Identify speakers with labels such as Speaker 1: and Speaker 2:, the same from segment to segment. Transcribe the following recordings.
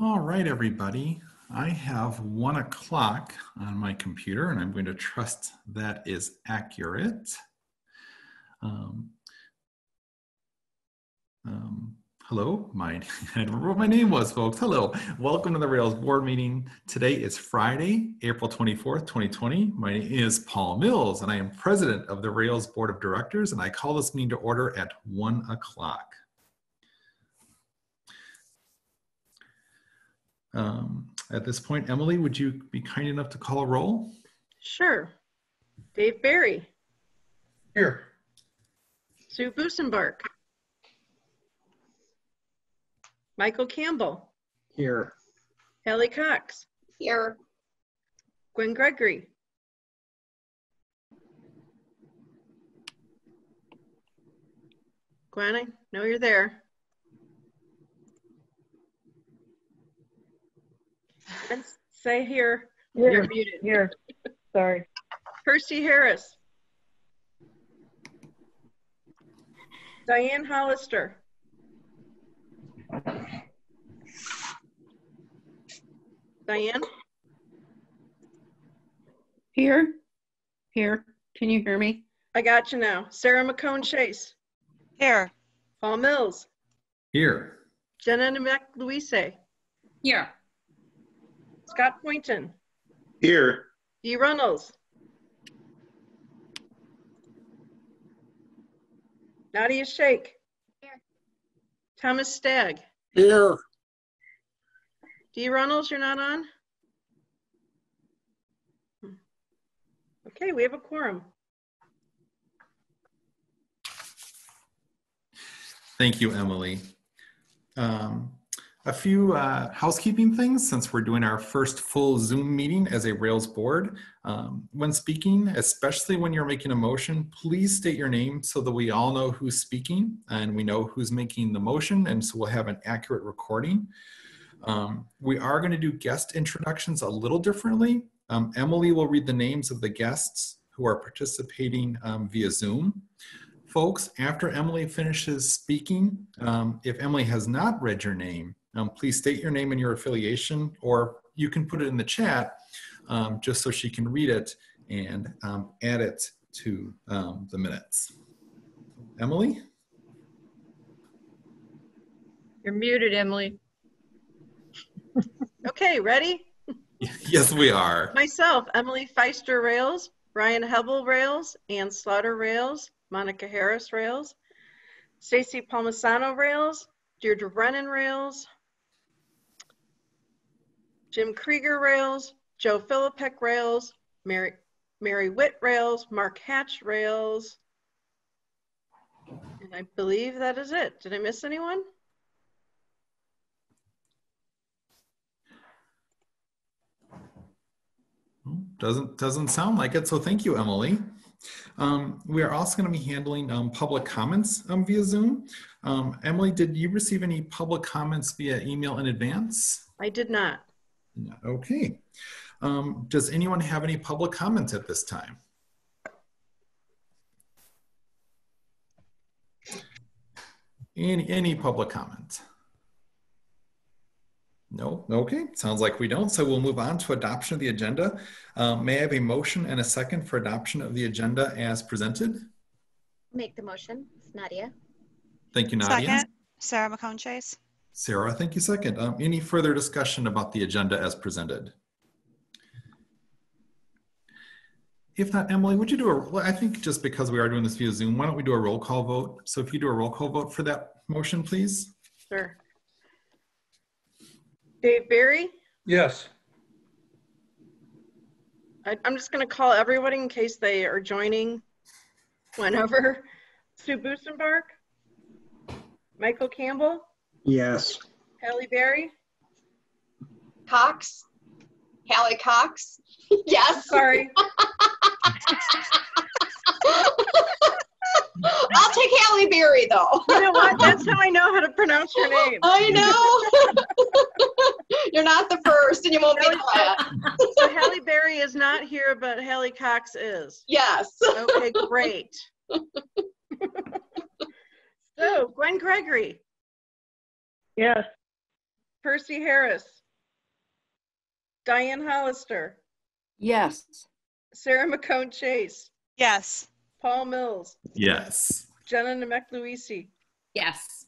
Speaker 1: All right, everybody. I have one o'clock on my computer, and I'm going to trust that is accurate. Um, um, hello, my, I remember what my name was, folks. Hello, welcome to the Rails board meeting. Today is Friday, April 24th, 2020. My name is Paul Mills, and I am president of the Rails Board of Directors, and I call this meeting to order at one o'clock. Um, at this point, Emily, would you be kind enough to call a roll?
Speaker 2: Sure. Dave Barry,
Speaker 3: Here.
Speaker 2: Sue Busenbark, Michael Campbell,
Speaker 3: Here.
Speaker 2: Hallie Cox,
Speaker 4: Here.
Speaker 2: Gwen Gregory, Gwen, I know you're there. Say here, you're
Speaker 5: Here,
Speaker 2: muted.
Speaker 5: here, sorry.
Speaker 2: Percy Harris. Diane Hollister. Diane,
Speaker 6: Here, here, can you hear me?
Speaker 2: I got you now. Sarah McHone-Chase,
Speaker 4: Here.
Speaker 2: Paul Mills,
Speaker 1: Here.
Speaker 2: Jenna Nemec Louise,
Speaker 4: Here.
Speaker 2: Scott Poynton,
Speaker 3: Here.
Speaker 2: Dee Runnels. Nadia Shake.
Speaker 4: Here.
Speaker 2: Thomas Stagg.
Speaker 3: Here.
Speaker 2: Dee Runnels, you're not on? Okay, we have a quorum.
Speaker 1: Thank you, Emily. Um, a few uh, housekeeping things since we're doing our first full Zoom meeting as a Rails board. Um, when speaking, especially when you're making a motion, please state your name so that we all know who's speaking and we know who's making the motion and so we'll have an accurate recording. Um, we are going to do guest introductions a little differently. Um, Emily will read the names of the guests who are participating um, via Zoom. Folks, after Emily finishes speaking, um, if Emily has not read your name, um, please state your name and your affiliation, or you can put it in the chat um, just so she can read it and um, add it to um, the minutes. Emily?
Speaker 5: You're muted, Emily.
Speaker 2: Okay, ready?
Speaker 1: Yes, we are.
Speaker 2: Myself, Emily Feister Rails, Brian Hebel Rails, Ann Slaughter Rails, Monica Harris Rails, Stacy Palmisano Rails, Deirdre Brennan Rails, Jim Krieger Rails, Joe Filapek Rails, Mary, Mary Witt Rails, Mark Hatch Rails. And I believe that is it. Did I miss anyone?
Speaker 1: Doesn't doesn't sound like it. So thank you, Emily. Um, we are also going to be handling um, public comments um, via Zoom. Um, Emily, did you receive any public comments via email in advance?
Speaker 2: I did not.
Speaker 1: No. Okay. Um, does anyone have any public comments at this time? Any any public comment? No, okay, sounds like we don't. So we'll move on to adoption of the agenda. Um, may I have a motion and a second for adoption of the agenda as presented?
Speaker 4: Make the motion. It's Nadia.
Speaker 1: Thank you, Nadia.
Speaker 7: Second, Sarah McHone-Chase.
Speaker 1: Sarah, thank you, second. Um, any further discussion about the agenda as presented? If not, Emily, would you do a, well, I think just because we are doing this via Zoom, why don't we do a roll call vote? So if you do a roll call vote for that motion, please.
Speaker 2: Sure. Dave Barry?
Speaker 3: Yes.
Speaker 2: I, I'm just gonna call everybody in case they are joining whenever. Sue Busenbark? Michael Campbell?
Speaker 3: Yes.
Speaker 2: Hallie Berry?
Speaker 4: Cox. Hallie Cox. Yes.
Speaker 2: Sorry,
Speaker 4: I'll take Hallie Berry though.
Speaker 2: you know what? That's how I know how to pronounce your name.
Speaker 4: I know. You're not the first and you won't be the last.
Speaker 2: So Hallie Berry is not here, but Hallie Cox is.
Speaker 4: Yes.
Speaker 2: Okay, great. So Gwen Gregory,
Speaker 5: Yes,
Speaker 2: Percy Harris. Diane Hollister.
Speaker 6: Yes.
Speaker 2: Sarah McHone-Chase.
Speaker 7: Yes.
Speaker 2: Paul Mills.
Speaker 1: Yes.
Speaker 2: Jenna Nemec-Loise.
Speaker 6: Yes.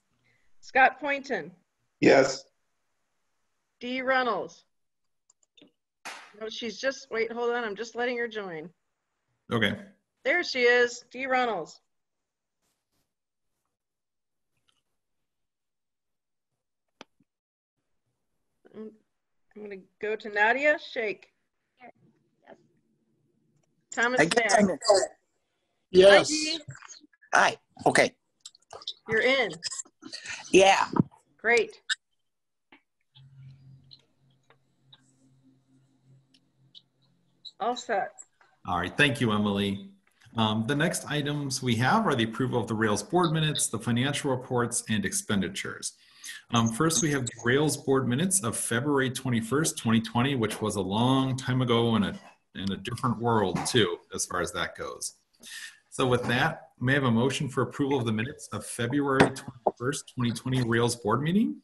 Speaker 2: Scott Poynton.
Speaker 3: Yes.
Speaker 2: Dee Runnels. No, she's just, wait, hold on, I'm just letting her join.
Speaker 1: Okay.
Speaker 2: There she is, Dee Runnels. I'm I'm gonna go to Nadia Shake. Thomas
Speaker 8: I guess
Speaker 3: Yes.
Speaker 2: Dee.
Speaker 8: hi, okay,
Speaker 2: you're in,
Speaker 8: yeah,
Speaker 2: great. All set.
Speaker 1: All right, thank you, Emily. Um, the next items we have are the approval of the Rails board minutes, the financial reports, and expenditures. Um, first, we have the Rails board minutes of February 21st, 2020, which was a long time ago in a, in a different world too, as far as that goes. So with that, may I have a motion for approval of the minutes of February 21st, 2020 Rails board meeting?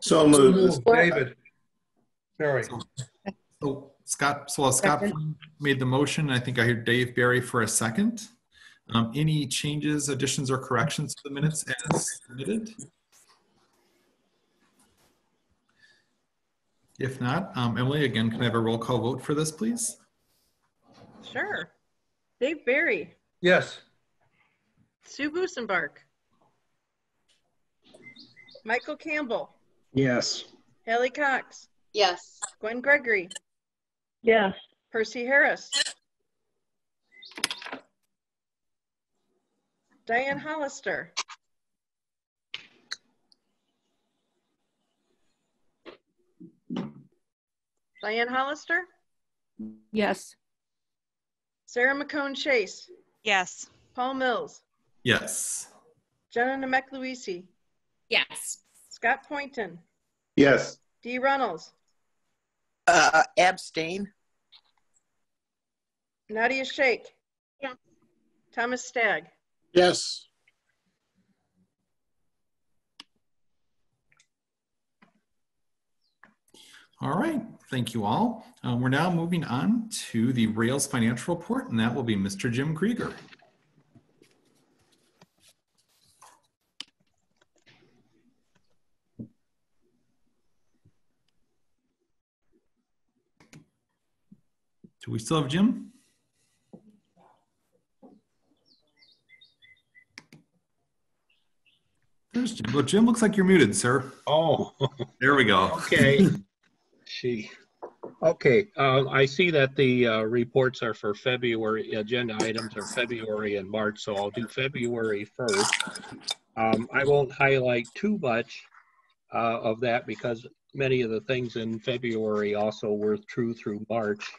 Speaker 3: So moved.
Speaker 9: David. Barry.
Speaker 1: So Scott, so Scott
Speaker 6: Second.
Speaker 1: made the motion. I think I heard Dave Barry for a second. Um, any changes, additions, or corrections to the minutes as submitted? If not, um, Emily, again, can I have a roll call vote for this, please?
Speaker 2: Sure. Dave Barry,
Speaker 9: Yes.
Speaker 2: Sue Busenbark. Michael Campbell,
Speaker 3: Yes.
Speaker 2: Hallie Cox,
Speaker 4: Yes.
Speaker 2: Gwen Gregory,
Speaker 5: Yes.
Speaker 2: Percy Harris. Diane Hollister. Diane Hollister,
Speaker 6: Yes.
Speaker 2: Sarah McHone-Chase,
Speaker 7: Yes.
Speaker 2: Paul Mills,
Speaker 1: Yes.
Speaker 2: Jenna Nemec-Loise,
Speaker 6: Yes.
Speaker 2: Scott Poynton,
Speaker 3: Yes.
Speaker 2: Dee Runnels,
Speaker 8: uh, abstain,
Speaker 2: Nadia Shake.
Speaker 4: Yes.
Speaker 2: Thomas Stagg.
Speaker 3: Yes.
Speaker 1: All right, thank you all. Uh, we're now moving on to the Rails financial report, and that will be Mr. Jim Krieger. Do we still have Jim? There's Jim. Well, Jim, looks like you're muted, sir.
Speaker 3: Oh,
Speaker 1: There we go.
Speaker 3: okay. She, okay, uh, I see that the, uh, reports are for February, agenda items are February and March, so I'll do February first. Um, I won't highlight too much, uh, of that because many of the things in February also were true through March.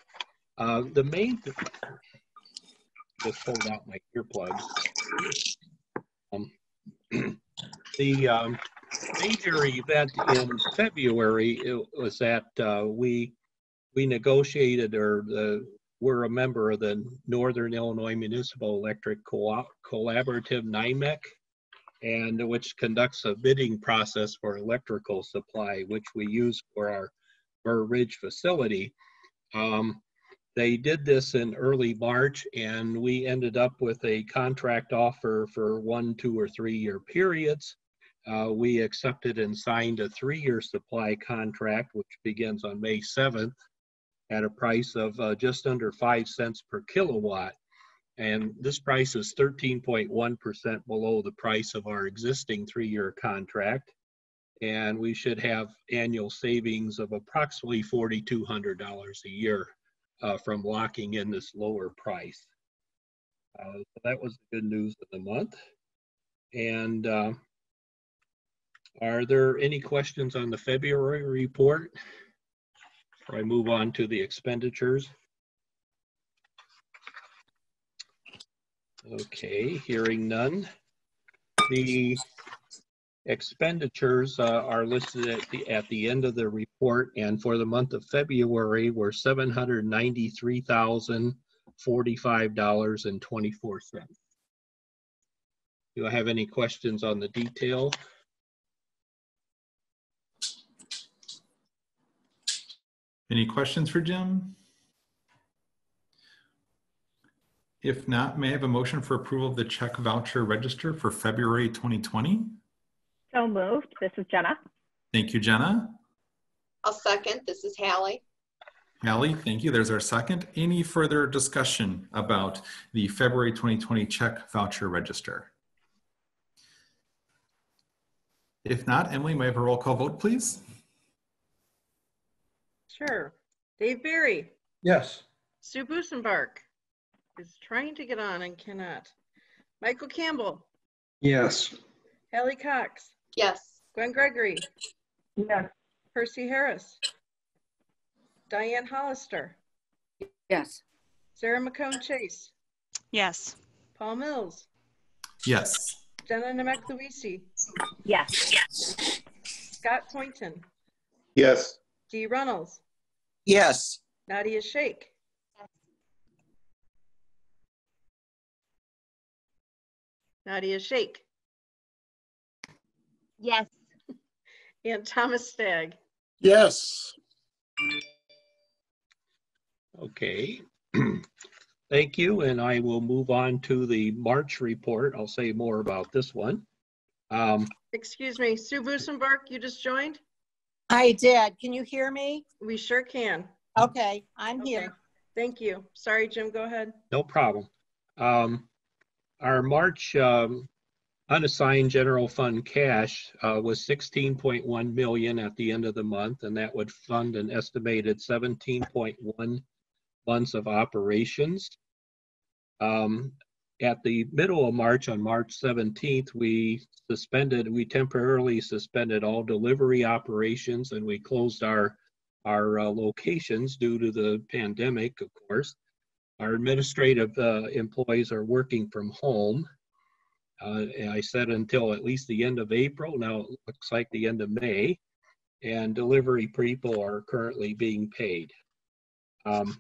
Speaker 3: Uh, the main, just pulled out my earplugs. The, um, major event in February was that uh, we we negotiated or the we're a member of the Northern Illinois Municipal Electric Co- Collaborative NIMEC, and which conducts a bidding process for electrical supply, which we use for our Burr Ridge facility. Um, they did this in early March, and we ended up with a contract offer for one, two, or three year periods. Uh, we accepted and signed a three-year supply contract, which begins on May 7th at a price of uh, just under five cents per kilowatt. And this price is 13.1% below the price of our existing three-year contract. And we should have annual savings of approximately $4,200 a year uh, from locking in this lower price. Uh, so that was the good news of the month. And uh, are there any questions on the February report? Before I move on to the expenditures. Okay, hearing none. The expenditures uh, are listed at the, at the end of the report, and for the month of February were seven hundred ninety-three thousand forty-five dollars and twenty-four cents. Do I have any questions on the detail?
Speaker 1: Any questions for Jim? If not, may I have a motion for approval of the check voucher register for February 2020?
Speaker 10: So moved. This is Jenna.
Speaker 1: Thank you, Jenna.
Speaker 4: I'll second. This is Hallie.
Speaker 1: Hallie, thank you. There's our second. Any further discussion about the February 2020 check voucher register? If not, Emily, may I have a roll call vote, please?
Speaker 2: Sure. Dave Barry,
Speaker 9: Yes.
Speaker 2: Sue Busenbark is trying to get on and cannot. Michael Campbell,
Speaker 9: Yes.
Speaker 2: Hallie Cox,
Speaker 4: Yes.
Speaker 2: Gwen Gregory,
Speaker 5: Yes.
Speaker 2: Percy Harris, Diane Hollister,
Speaker 6: Yes.
Speaker 2: Sarah McHone-Chase,
Speaker 7: Yes.
Speaker 2: Paul Mills,
Speaker 1: Yes.
Speaker 2: Jenna Nemec-Loise,
Speaker 10: Yes.
Speaker 2: Scott Poynton,
Speaker 9: Yes.
Speaker 2: Dee Runnels,
Speaker 8: Yes.
Speaker 2: Nadia Shake, Nadia Shake,
Speaker 4: Yes.
Speaker 2: and Thomas Stagg.
Speaker 9: Yes.
Speaker 3: Okay. Thank you, and I will move on to the March report. I'll say more about this one. Um,
Speaker 2: Excuse me, Sue Busenbark, you just joined?
Speaker 11: I did. Can you hear me?
Speaker 2: We sure can.
Speaker 11: Okay, I'm
Speaker 2: Okay.
Speaker 11: here.
Speaker 2: Thank you. Sorry, Jim, go ahead.
Speaker 3: No problem. Um, Our March um, unassigned general fund cash uh, was 16.1 million at the end of the month, and that would fund an estimated 17.1 months of operations. Um, At the middle of March, on March 17th, we suspended, we temporarily suspended all delivery operations, and we closed our, our uh, locations due to the pandemic, of course. Our administrative uh, employees are working from home. Uh, I said until at least the end of April. Now it looks like the end of May. And delivery people are currently being paid. Um,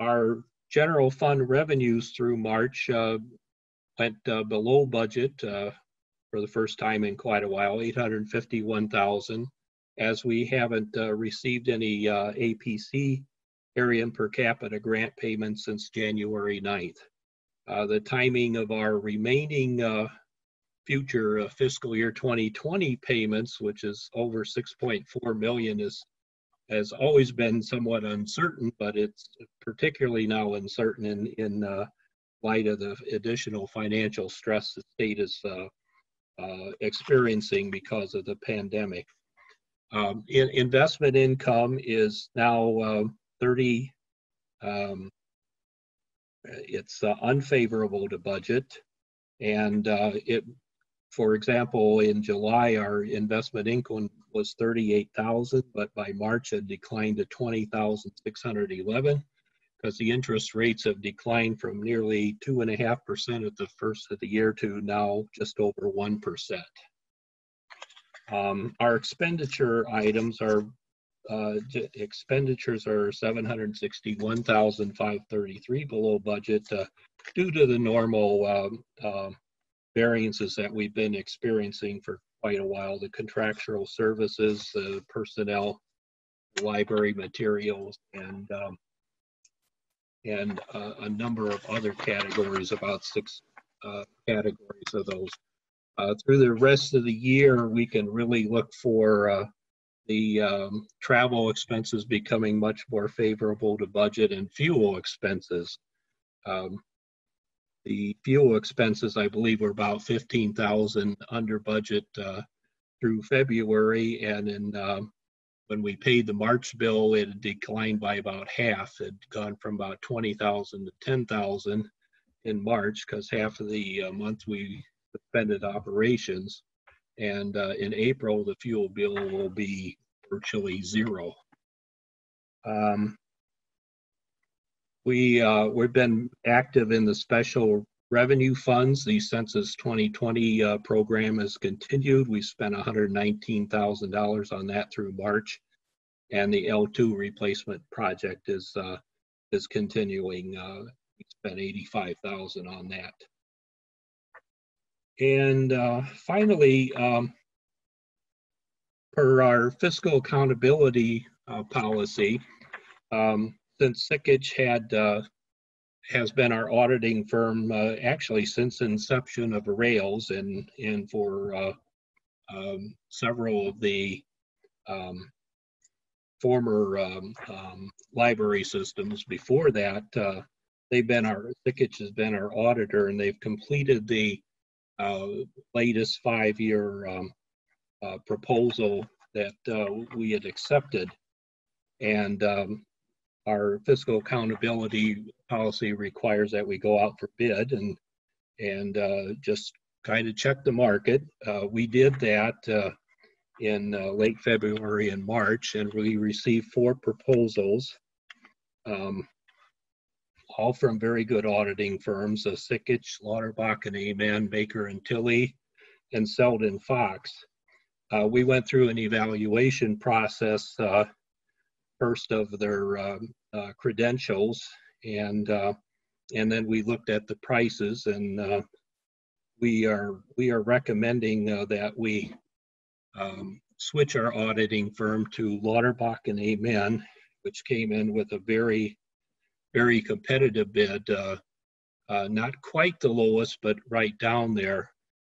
Speaker 3: our general fund revenues through March uh, went uh, below budget uh, for the first time in quite a while, 851,000, as we haven't uh, received any uh, APC area per capita grant payments since January 9th. Uh, the timing of our remaining future fiscal year 2020 payments, which is over 6.4 million, is has always been somewhat uncertain, but it's particularly now uncertain in in uh, light of the additional financial stress the state is uh, uh, experiencing because of the pandemic. Um, in, investment income is now uh, 30. Um, it's uh, unfavorable to budget, and uh, it, for example, in July our investment income was 38,000, but by March it declined to 20,611 because the interest rates have declined from nearly two and a half percent at the first of the year to now just over one percent. Um, our expenditure items are uh, expenditures are 761,533 below budget uh, due to the normal um, um, variances that we've been experiencing for quite a while, the contractual services, the personnel, library materials, and um, and uh, a number of other categories, about six uh, categories of those. Uh, through the rest of the year, we can really look for uh, the um, travel expenses becoming much more favorable to budget and fuel expenses. Um, the fuel expenses, I believe, were about 15,000 under budget uh, through February, and um, when we paid the March bill, it had declined by about half. It had gone from about 20,000 to 10,000 in March because half of the uh, month we suspended operations. And uh, in April, the fuel bill will be virtually zero. Um, we, uh, we've been active in the special revenue funds. The Census 2020 uh, program has continued. We spent $119,000 on that through March. And the L2 replacement project is, uh, is continuing. Uh, we spent 85,000 on that. And uh, finally, um, per our fiscal accountability uh, policy. Um, Since Sikich had, uh, has been our auditing firm, uh, actually since inception of Rails and, and for uh, um, several of the um, former um, um, library systems before that, uh, they've been our, Sikich has been our auditor and they've completed the uh, latest five-year um, uh, proposal that uh, we had accepted. And um, our fiscal accountability policy requires that we go out for bid and, and uh, just kind of check the market. Uh, We did that uh, in uh, late February and March, and we received four proposals. um, All from very good auditing firms, uh, Sikich, Lauterbach and Amen, Baker and Tilly, and Selden Fox. Uh, We went through an evaluation process, uh, first of their um, uh, credentials, and, uh, and then we looked at the prices, and uh, we are, we are recommending uh, that we um, switch our auditing firm to Lauterbach and Amen, which came in with a very, very competitive bid. uh, uh, Not quite the lowest, but right down there.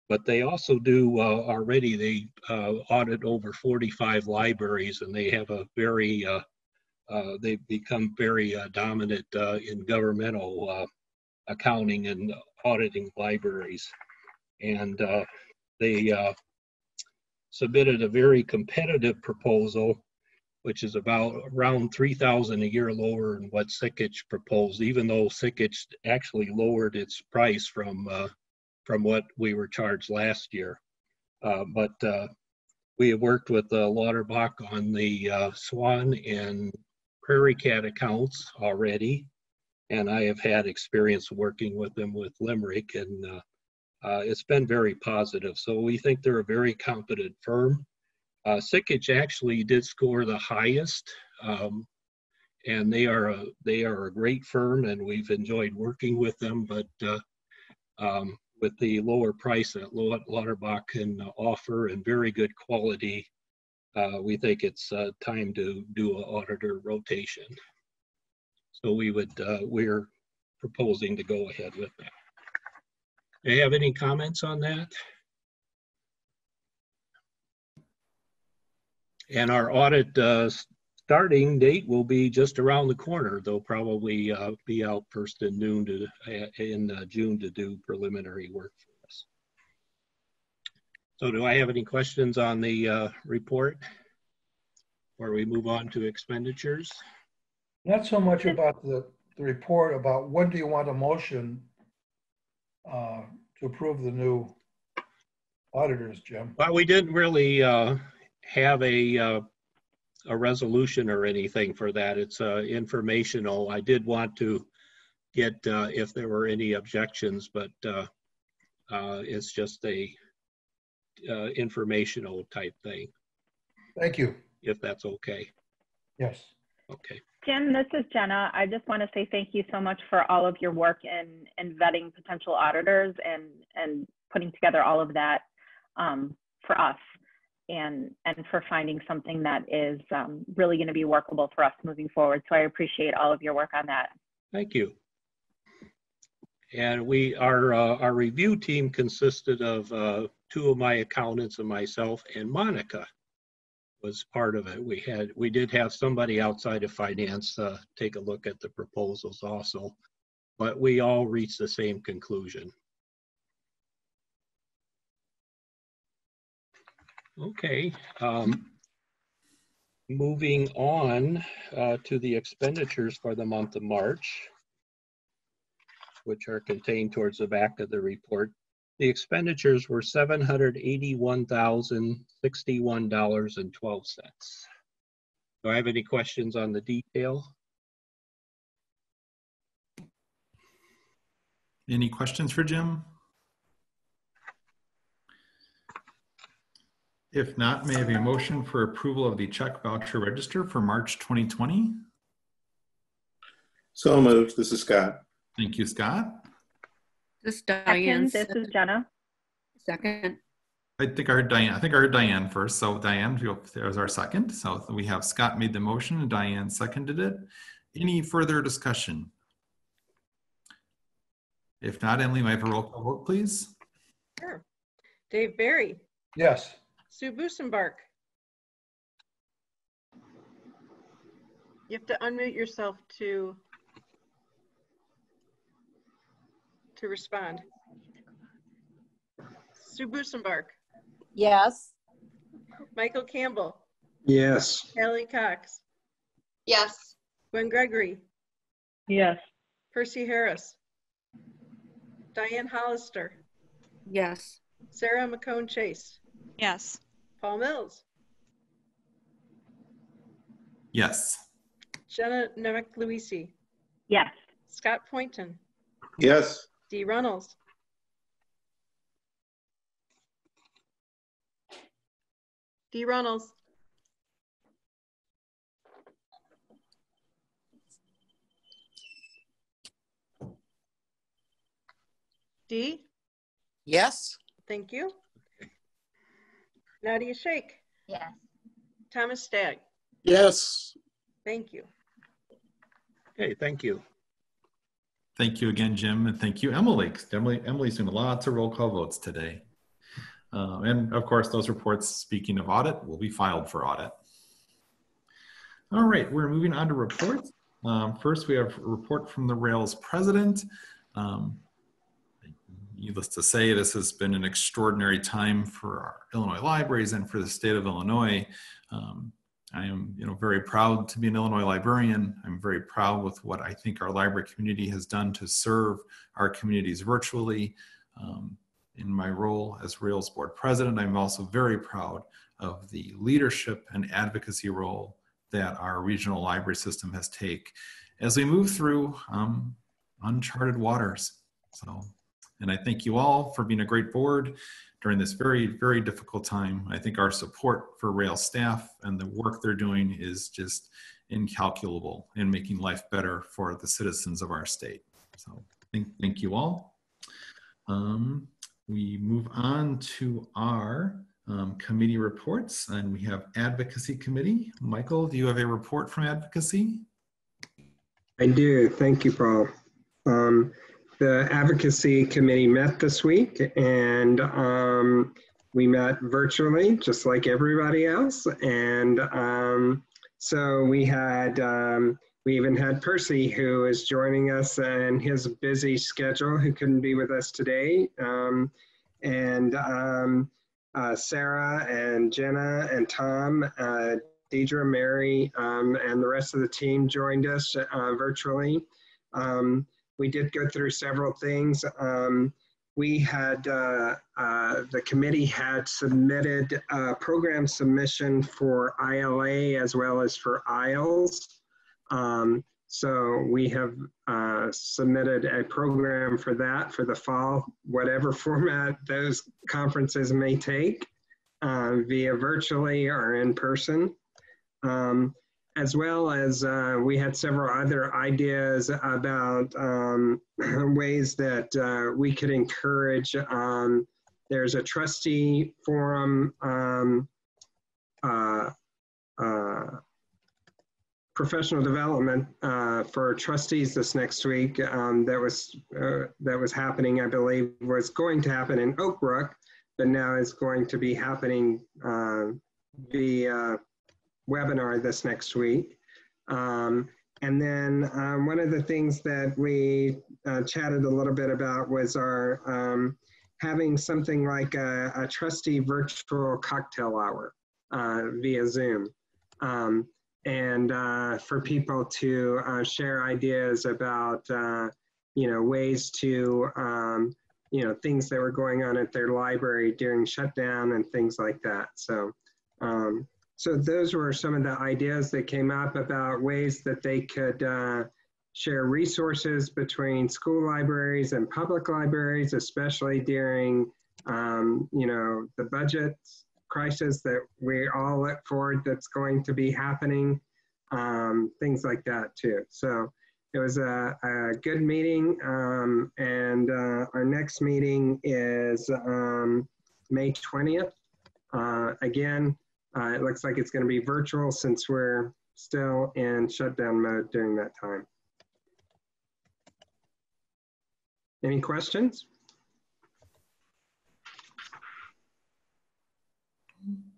Speaker 3: But they also do, uh, already, they uh, audit over 45 libraries and they have a very, uh, uh, they've become very uh, dominant uh, in governmental uh, accounting and auditing libraries. And uh, they uh, submitted a very competitive proposal, which is about around 3,000 a year lower than what Sikich proposed, even though Sikich actually lowered its price from, uh, from what we were charged last year. Uh, But uh, we have worked with uh, Lauterbach on the uh, Swan and Prairie Cat accounts already. And I have had experience working with them with Limerick and uh, uh, it's been very positive. So we think they're a very competent firm. Uh, Sikich actually did score the highest, um, and they are a they are a great firm, and we've enjoyed working with them. But uh, um, with the lower price that Lau- Lauterbach can offer and very good quality, uh, we think it's uh, time to do an auditor rotation. So we would uh, we're proposing to go ahead with that. Do you have any comments on that? And our audit uh, starting date will be just around the corner. They'll probably uh, be out first in noon to, uh, in uh, June to do preliminary work. So do I have any questions on the uh, report? Or we move on to expenditures?
Speaker 12: Not so much about the, the report, about when do you want a motion uh, to approve the new auditors, Jim?
Speaker 3: Well, we didn't really uh, have a, uh, a resolution or anything for that. It's uh, informational. I did want to get uh, if there were any objections, but uh, uh, it's just a uh, informational type thing,
Speaker 12: Thank you.
Speaker 3: if that's okay.
Speaker 12: Yes.
Speaker 3: Okay.
Speaker 10: Jim, this is Jenna. I just want to say thank you so much for all of your work in, in vetting potential auditors and, and putting together all of that um, for us and, and for finding something that is um, really going to be workable for us moving forward. So I appreciate all of your work on that.
Speaker 3: Thank you. And we, our, uh, our review team consisted of uh, two of my accountants and myself and Monica was part of it. We had, we did have somebody outside of finance uh, take a look at the proposals also, but we all reached the same conclusion. Okay, um, moving on uh, to the expenditures for the month of March, which are contained towards the back of the report. The expenditures were seven hundred eighty-one thousand sixty-one dollars and twelve cents. Do I have any questions on the detail?
Speaker 1: Any questions for Jim? If not, may I have a motion for approval of the check voucher register for March 2020?
Speaker 9: So moved. This is Scott.
Speaker 1: Thank you, Scott.
Speaker 6: This is Diane.
Speaker 10: Second, this is Jenna.
Speaker 6: Second.
Speaker 1: I think I heard Diane. I think I heard Diane first. So Diane, there's our second. So we have Scott made the motion and Diane seconded it. Any further discussion? If not, Emily, may I have a roll call vote, please?
Speaker 2: Sure. Dave Barry,
Speaker 12: Yes.
Speaker 2: Sue Busenbark. You have to unmute yourself to to respond. Sue Busenbark,
Speaker 11: Yes.
Speaker 2: Michael Campbell,
Speaker 9: Yes.
Speaker 2: Hallie Cox,
Speaker 4: Yes.
Speaker 2: Gwen Gregory,
Speaker 5: Yes.
Speaker 2: Percy Harris, Diane Hollister,
Speaker 6: Yes.
Speaker 2: Sarah McHone-Chase,
Speaker 7: Yes.
Speaker 2: Paul Mills,
Speaker 1: Yes.
Speaker 2: Jenna Nemec Louisi,
Speaker 10: Yes.
Speaker 2: Scott Poynton,
Speaker 9: Yes.
Speaker 2: Dee Runnels, D. Runnels. D?
Speaker 8: Yes.
Speaker 2: thank you. Nadia Shake,
Speaker 5: Yes.
Speaker 2: Thomas Stagg,
Speaker 9: Yes.
Speaker 2: thank you.
Speaker 3: Okay, thank you.
Speaker 1: Thank you again, Jim, and thank you, Emily. Emily, Emily's doing lots of roll call votes today. Um, and of course, those reports, speaking of audit, will be filed for audit. All right, we're moving on to reports. Um, first, we have a report from the Rails president. Um, needless to say, this has been an extraordinary time for our Illinois libraries and for the state of Illinois. Um, I am, you know, very proud to be an Illinois librarian. I'm very proud with what I think our library community has done to serve our communities virtually. Um, in my role as Rails board president, I'm also very proud of the leadership and advocacy role that our regional library system has take as we move through um, uncharted waters. So, and I thank you all for being a great board during this very, very difficult time. I think our support for Rail staff and the work they're doing is just incalculable in making life better for the citizens of our state. So thank, thank you all. Um, we move on to our um, committee reports and we have advocacy committee. Michael, do you have a report from advocacy?
Speaker 13: I do. Thank you, Paul. Um, the advocacy committee met this week and um, we met virtually just like everybody else. And um, so we had, um, we even had Percy who is joining us and his busy schedule who couldn't be with us today. Um, and um, uh, Sarah and Jenna and Tom, uh, Deirdre, Mary, um, and the rest of the team joined us uh, virtually. Um, we did go through several things. Um, we had, uh, uh, the committee had submitted a program submission for ILA as well as for IELTS. Um, so we have uh, submitted a program for that for the fall, whatever format those conferences may take, uh, via virtually or in person. Um, as well as uh, we had several other ideas about um, ways that uh, we could encourage. Um, there's a trustee forum um, uh, uh professional development uh, for trustees this next week um, that was uh, that was happening, I believe, was going to happen in Oak Brook, but now is going to be happening via webinar this next week. Um, and then um, one of the things that we uh, chatted a little bit about was our um, having something like a, a, trustee virtual cocktail hour uh, via Zoom. Um, and uh, for people to uh, share ideas about, uh, you know, ways to, um, you know, things that were going on at their library during shutdown and things like that. So, um, so those were some of the ideas that came up about ways that they could uh, share resources between school libraries and public libraries, especially during, um, you know, the budget crisis that we all look forward that's going to be happening, um, things like that too. So it was a, a good meeting, um, and uh, our next meeting is um, May 20th. Uh, Again, uh, it looks like it's going to be virtual since we're still in shutdown mode during that time. Any questions?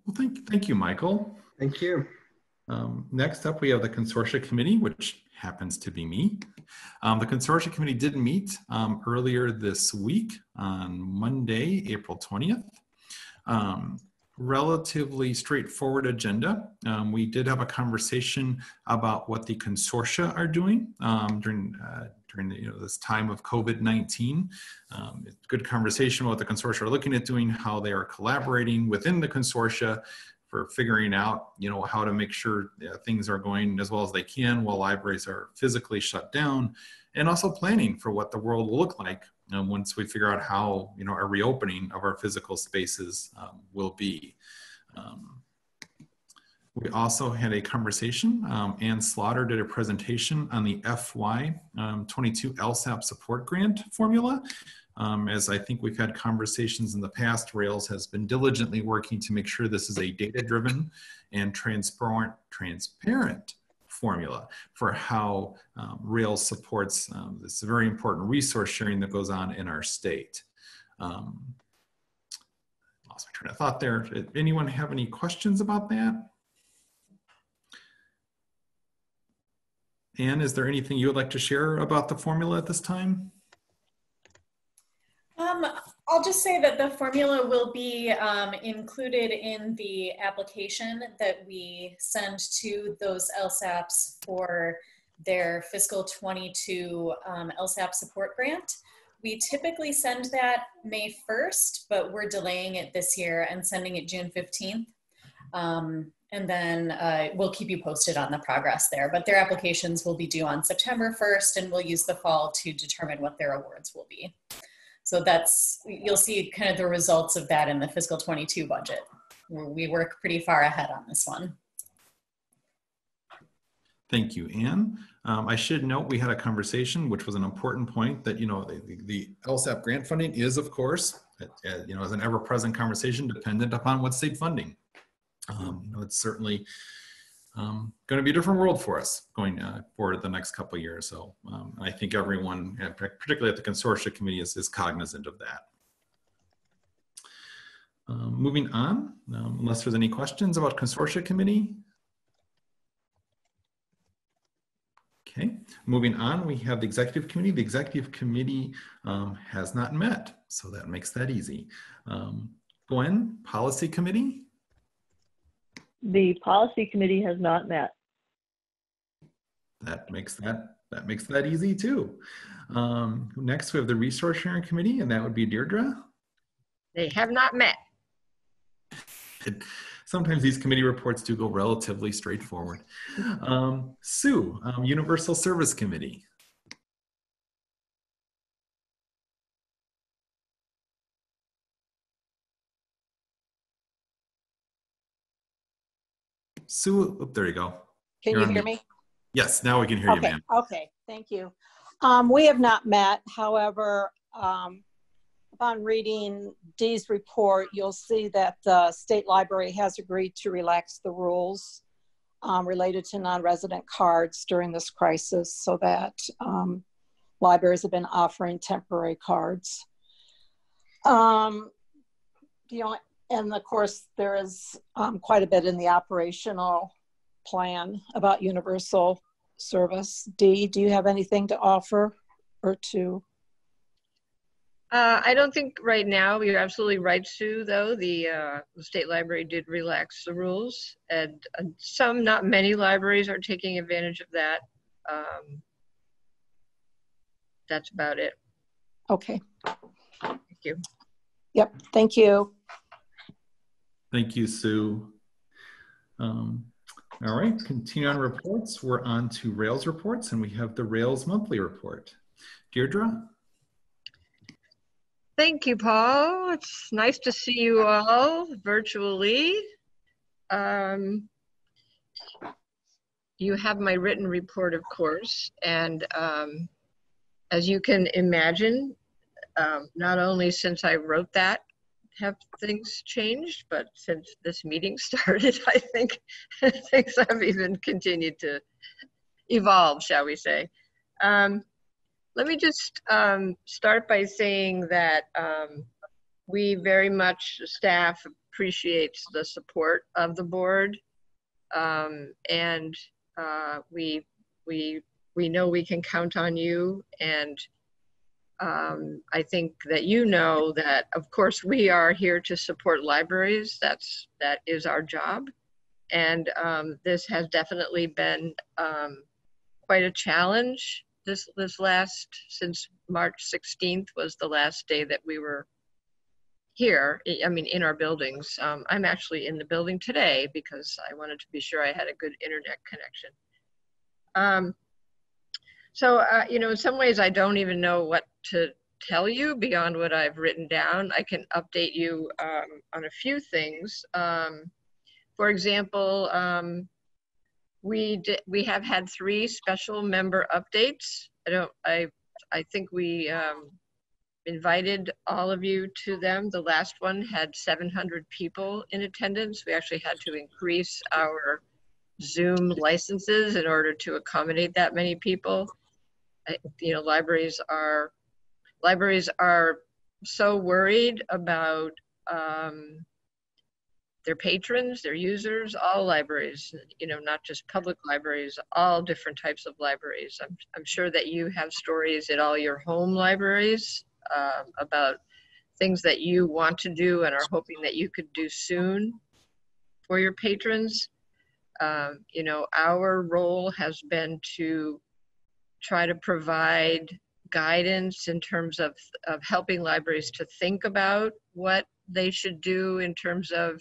Speaker 1: Well, thank, thank you, Michael.
Speaker 13: Thank you.
Speaker 1: Um, next up, we have the Consortia Committee, which happens to be me. Um, the Consortia Committee did meet um, earlier this week on Monday, April 20th. Relatively straightforward agenda. Um, we did have a conversation about what the consortia are doing um, during uh, during the, you know, this time of COVID-19. Um, good conversation about what the consortia are looking at doing, how they are collaborating within the consortia for figuring out, you know, how to make sure things are going as well as they can while libraries are physically shut down, and also planning for what the world will look like um, once we figure out how, you know, a reopening of our physical spaces um, will be. Um, we also had a conversation. Um, Ann Slaughter did a presentation on the FY um, 22 LSAP support grant formula. Um, as I think we've had conversations in the past, Rails has been diligently working to make sure this is a data-driven and transparent, transparent formula for how um, Rails supports um, this very important resource sharing that goes on in our state. Um, lost my train of thought there. Did anyone have any questions about that? Anne, is there anything you would like to share about the formula at this time?
Speaker 14: Um, I'll just say that the formula will be um, included in the application that we send to those LSAPs for their fiscal 22 um, LSAP support grant. We typically send that May 1st, but we're delaying it this year and sending it June 15th. Um, and then uh, we'll keep you posted on the progress there. But their applications will be due on September 1st, and we'll use the fall to determine what their awards will be. So that's, you'll see kind of the results of that in the fiscal 22 budget. We work pretty far ahead on this one.
Speaker 1: Thank you, Anne. Um, I should note we had a conversation, which was an important point that, you know, the, the LSAP grant funding is, of course, you know, as an ever-present conversation dependent upon what state funding. Um, you know, it's certainly um, going to be a different world for us going uh, forward the next couple years. So um, I think everyone, particularly at the consortia committee, is, is cognizant of that. Um, moving on, um, unless there's any questions about consortia committee. Okay, moving on, we have the executive committee. The executive committee um, has not met, so that makes that easy. Um, Gwen, policy committee.
Speaker 5: The policy committee has not met.
Speaker 1: That makes that that makes that easy too. Um, next, we have the resource sharing committee, and that would be Deirdre.
Speaker 5: They have not met.
Speaker 1: Sometimes these committee reports do go relatively straightforward. Um, Sue, um, Universal Service Committee. Sue, oh, there you go.
Speaker 11: Can
Speaker 1: You're
Speaker 11: you hear
Speaker 1: mute.
Speaker 11: me?
Speaker 1: Yes, now we can hear you,
Speaker 11: Okay,
Speaker 1: ma'am.
Speaker 11: okay, thank you. Um, we have not met, however, um, upon reading Dee's report, you'll see that the state library has agreed to relax the rules um, related to non-resident cards during this crisis so that um, libraries have been offering temporary cards. Um, the only, and of course, there is um, quite a bit in the operational plan about universal service. Dee, do you have anything to offer or to?
Speaker 5: Uh, I don't think right now, you're absolutely right, Sue, though. The, uh, the state library did relax the rules and uh, some, not many libraries are taking advantage of that. Um, that's about it.
Speaker 11: Okay,
Speaker 5: Thank you.
Speaker 11: yep, thank you.
Speaker 1: Thank you, Sue. Um, all right, continue on reports. We're on to Rails reports, and we have the Rails monthly report. Deirdre?
Speaker 5: Thank you, Paul. It's nice to see you all virtually. Um, you have my written report, of course, and um, as you can imagine, um, not only since I wrote that, have things changed, but since this meeting started, I think things have even continued to evolve, shall we say. Um, let me just um, start by saying that um, we very much, staff appreciates the support of the board. Um, and uh, we, we, we know we can count on you and um, I think that you know that, of course, we are here to support libraries. That's that is our job, and um, this has definitely been um, quite a challenge. This this last since March 16th was the last day that we were here. I mean, in our buildings. Um, I'm actually in the building today because I wanted to be sure I had a good internet connection. Um, so, uh, you know, in some ways, I don't even know what to tell you beyond what I've written down. I can update you um, on a few things. Um, for example, um, we we have had three special member updates. I don't I I think we um, invited all of you to them. The last one had 700 people in attendance. We actually had to increase our Zoom licenses in order to accommodate that many people. I, you know, libraries are libraries are so worried about um, their patrons, their users, all libraries, you know, not just public libraries, all different types of libraries. I'm, I'm sure that you have stories at all your home libraries um, about things that you want to do and are hoping that you could do soon for your patrons. Um, you know, our role has been to try to provide guidance in terms of, of helping libraries to think about what they should do in terms of,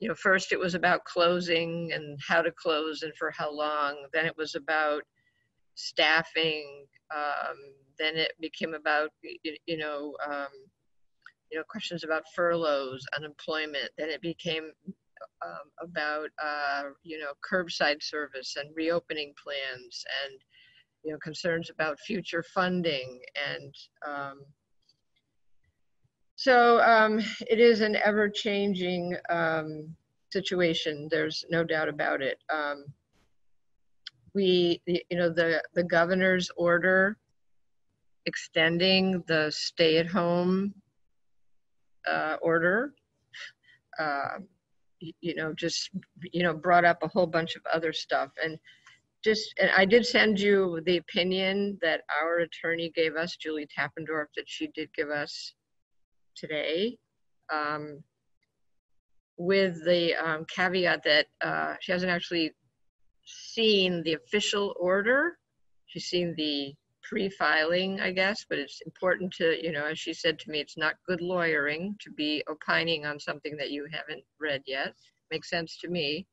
Speaker 5: you know, first it was about closing and how to close and for how long. Then it was about staffing. Um, then it became about, you know, um, you know, questions about furloughs, unemployment. Then it became um, about, uh, you know, curbside service and reopening plans and you know, concerns about future funding. And um, so um, it is an ever changing um, situation. There's no doubt about it. Um, we, you know, the, the governor's order extending the stay at home uh, order, uh, you know, just, you know, brought up a whole bunch of other stuff. And just, and I did send you the opinion that our attorney gave us, Julie Tappendorf, that she did give us today. Um, with the um, caveat that uh, she hasn't actually seen the official order. She's seen the pre-filing, I guess, but it's important to, you know, as she said to me, it's not good lawyering to be opining on something that you haven't read yet. Makes sense to me.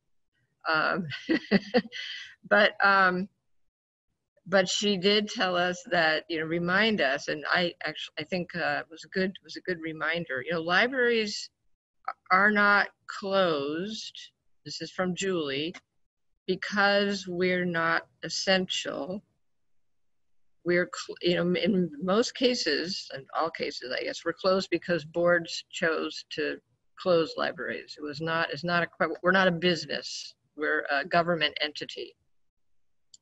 Speaker 5: Um, but um, but she did tell us that you know remind us, and I actually I think uh, was a good was a good reminder. You know, libraries are not closed. This is from Julie because we're not essential. We're you know in most cases, in all cases, I guess we're closed because boards chose to close libraries. It was not it's not a we're not a business we're a government entity.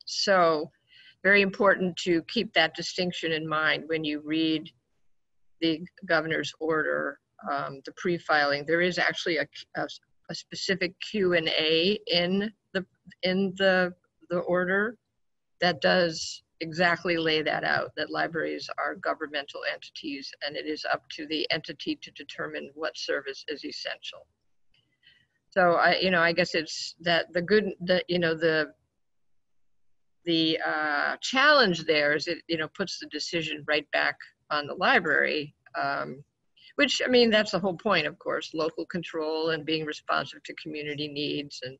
Speaker 5: So very important to keep that distinction in mind when you read the governor's order, um, the pre-filing. There is actually a, a, a specific Q and A in the in the the order that does exactly lay that out. That libraries are governmental entities, and it is up to the entity to determine what service is essential. So I, you know, I guess it's that the good, the, you know, the, the uh, challenge there is it, you know, puts the decision right back on the library, um, which, I mean, that's the whole point, of course, local control and being responsive to community needs. And,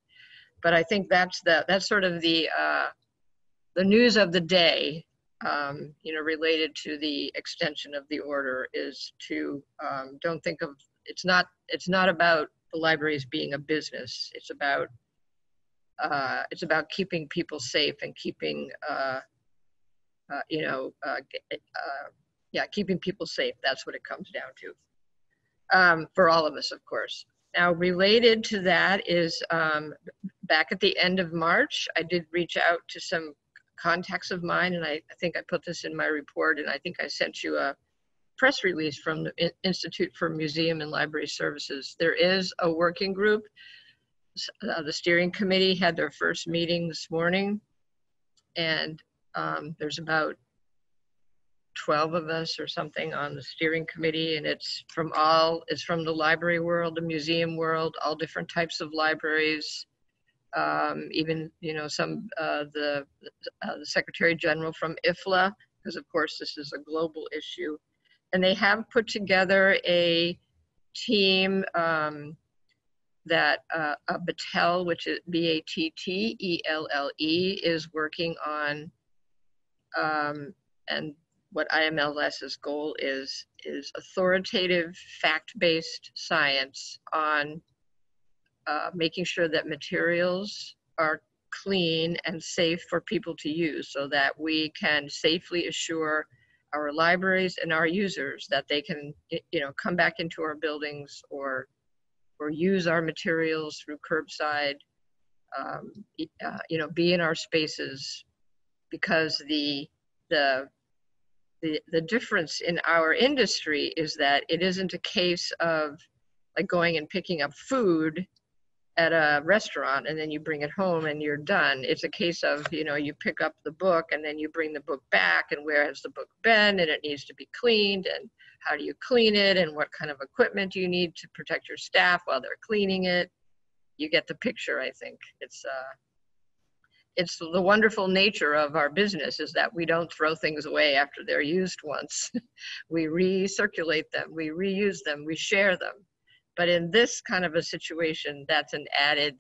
Speaker 5: but I think that's the, that's sort of the, uh, the news of the day, um, you know, related to the extension of the order is to, um, don't think of, it's not, it's not about the library libraries being a business. It's about uh, it's about keeping people safe and keeping uh, uh, you know uh, uh, yeah keeping people safe. That's what it comes down to. um, for all of us, of course. Now, related to that is um, back at the end of March, I did reach out to some contacts of mine, and I, I think I put this in my report, and I think I sent you a press release from the Institute for Museum and Library Services. There is a working group. Uh, the steering committee had their first meeting this morning, and um, there's about 12 of us or something on the steering committee and it's from all it's from the library world the museum world all different types of libraries um, even you know some uh, the uh, the secretary general from ifla because of course this is a global issue and they have put together a team um, that uh, Battelle, which is B-A-T-T-E-L-L-E, is working on, um, and what IMLS's goal is, is authoritative, fact-based science on uh, making sure that materials are clean and safe for people to use so that we can safely assure our libraries and our users that they can, you know, come back into our buildings or, or use our materials through curbside, um, uh, you know, be in our spaces because the, the the, the difference in our industry is that it isn't a case of like going and picking up food at a restaurant and then you bring it home and you're done. It's a case of, you know, you pick up the book and then you bring the book back and where has the book been and it needs to be cleaned and how do you clean it and what kind of equipment do you need to protect your staff while they're cleaning it. You get the picture, I think. It's uh it's the wonderful nature of our business is that we don't throw things away after they're used once. we recirculate them, we reuse them, we share them. But in this kind of a situation, that's an added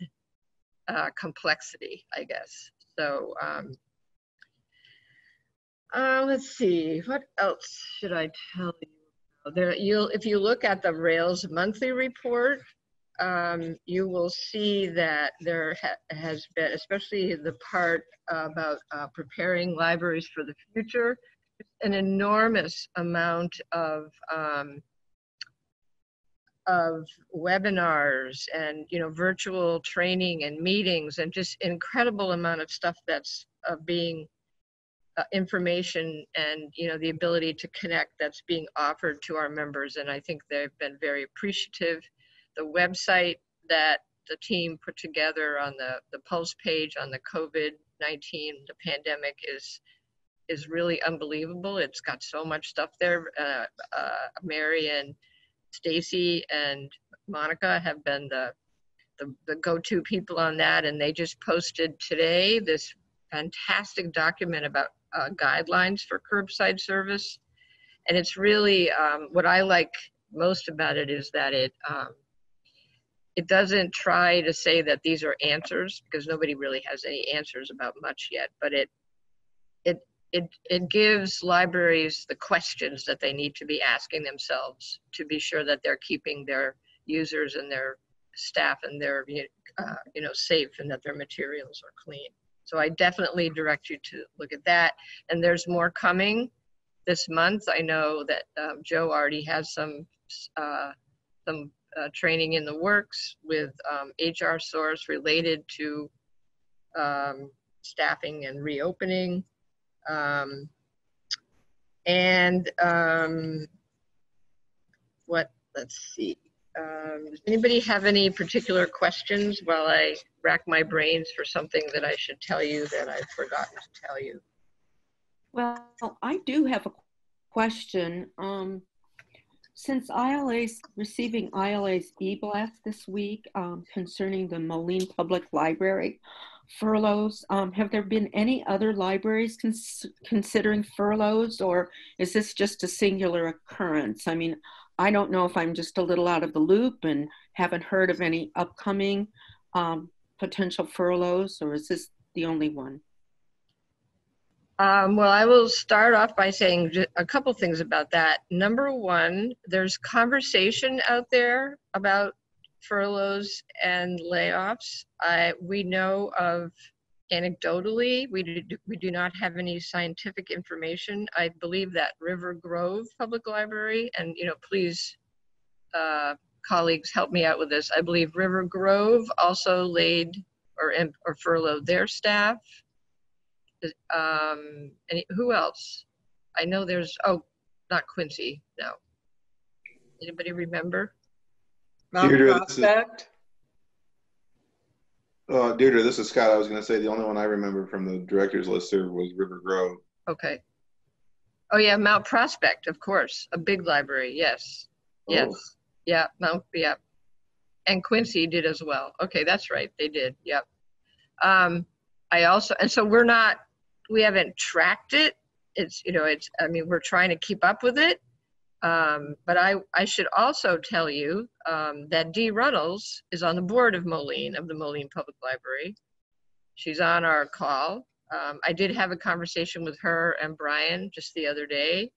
Speaker 5: uh, complexity, I guess. So um, uh, let's see, what else should I tell you? There, you'll if you look at the Rails monthly report, um, you will see that there ha has been, especially the part about uh, preparing libraries for the future, an enormous amount of um, of webinars and you know virtual training and meetings and just incredible amount of stuff that's uh, being uh, information and you know the ability to connect that's being offered to our members. And i think they've been very appreciative. The website that the team put together on the the pulse page on the covid-19 the pandemic is is really unbelievable. It's got so much stuff there. Uh, uh, mary and stacy and monica have been the the, the go-to people on that and they just posted today this fantastic document about uh, guidelines for curbside service. And it's really um, what i like most about it is that it um, it doesn't try to say that these are answers because nobody really has any answers about much yet but it it it gives libraries the questions that they need to be asking themselves to be sure that they're keeping their users and their staff and their uh, you know safe and that their materials are clean. So i definitely direct you to look at that. And there's more coming this month. I know that um, joe already has some uh, some uh, training in the works with um, hr source related to um, staffing and reopening um, and um, what, let's see. Um, does anybody have any particular questions while I rack my brains for something that I should tell you that I've forgotten to tell you?
Speaker 6: Well, I do have a question. Um, since ILA's receiving ILA's e-blast this week um, concerning the Moline Public Library furloughs, um, have there been any other libraries cons considering furloughs or is this just a singular occurrence? I mean, I don't know if I'm just a little out of the loop and haven't heard of any upcoming um, potential furloughs or is this the only one?
Speaker 5: Um, well, I will start off by saying a couple things about that. Number one, there's conversation out there about furloughs and layoffs. We know of anecdotally, we do, we do not have any scientific information. I believe that River Grove Public Library, and you know, please uh, colleagues help me out with this. I believe River Grove also laid or, or furloughed their staff. Um, and who else? I know there's, oh, not Quincy, no. Anybody remember?
Speaker 2: Mount
Speaker 15: Deirdre, this is- Uh, Deirdre, this is Scott. I was going to say the only one I remember from the director's list there was River Grove.
Speaker 5: Okay. Oh, yeah, Mount Prospect, of course, a big library, yes. Yes,
Speaker 15: Oh.
Speaker 5: yeah, Mount, yeah. And Quincy did as well. Okay, that's right, they did, yep. Um, I also, and so we're not, we haven't tracked it. It's, you know, it's, I mean, we're trying to keep up with it. Um, but I, I should also tell you, um, that Dee Runnels is on the board of Moline, of the Moline Public Library. She's on our call. Um, I did have a conversation with her and Brian just the other day.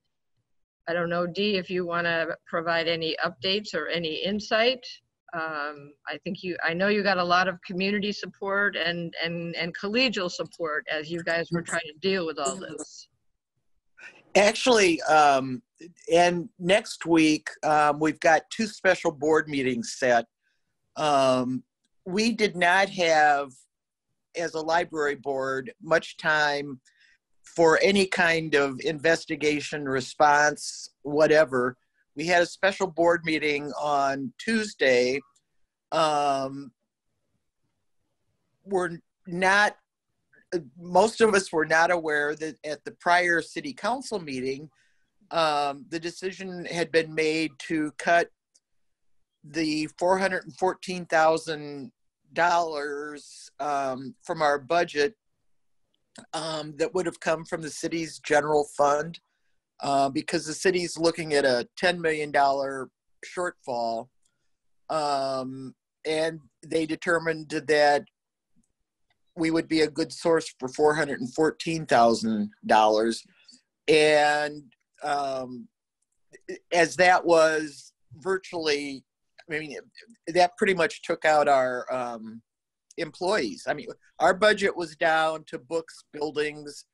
Speaker 5: I don't know, Dee, if you want to provide any updates or any insight. Um, I think you, I know you got a lot of community support and, and, and collegial support as you guys were trying to deal with all this.
Speaker 8: Actually, um, and next week, um, we've got two special board meetings set. Um, we did not have, as a library board, much time for any kind of investigation, response, whatever. We had a special board meeting on Tuesday. Um, we're not most of us were not aware that at the prior city council meeting, um, the decision had been made to cut the four hundred and fourteen thousand dollars um, from our budget um, that would have come from the city's general fund uh, because the city's looking at a ten million dollar shortfall, um, and they determined that we would be a good source for four hundred and fourteen thousand dollars, and um, as that was virtually, I mean, that pretty much took out our um, employees. I mean, our budget was down to books, buildings,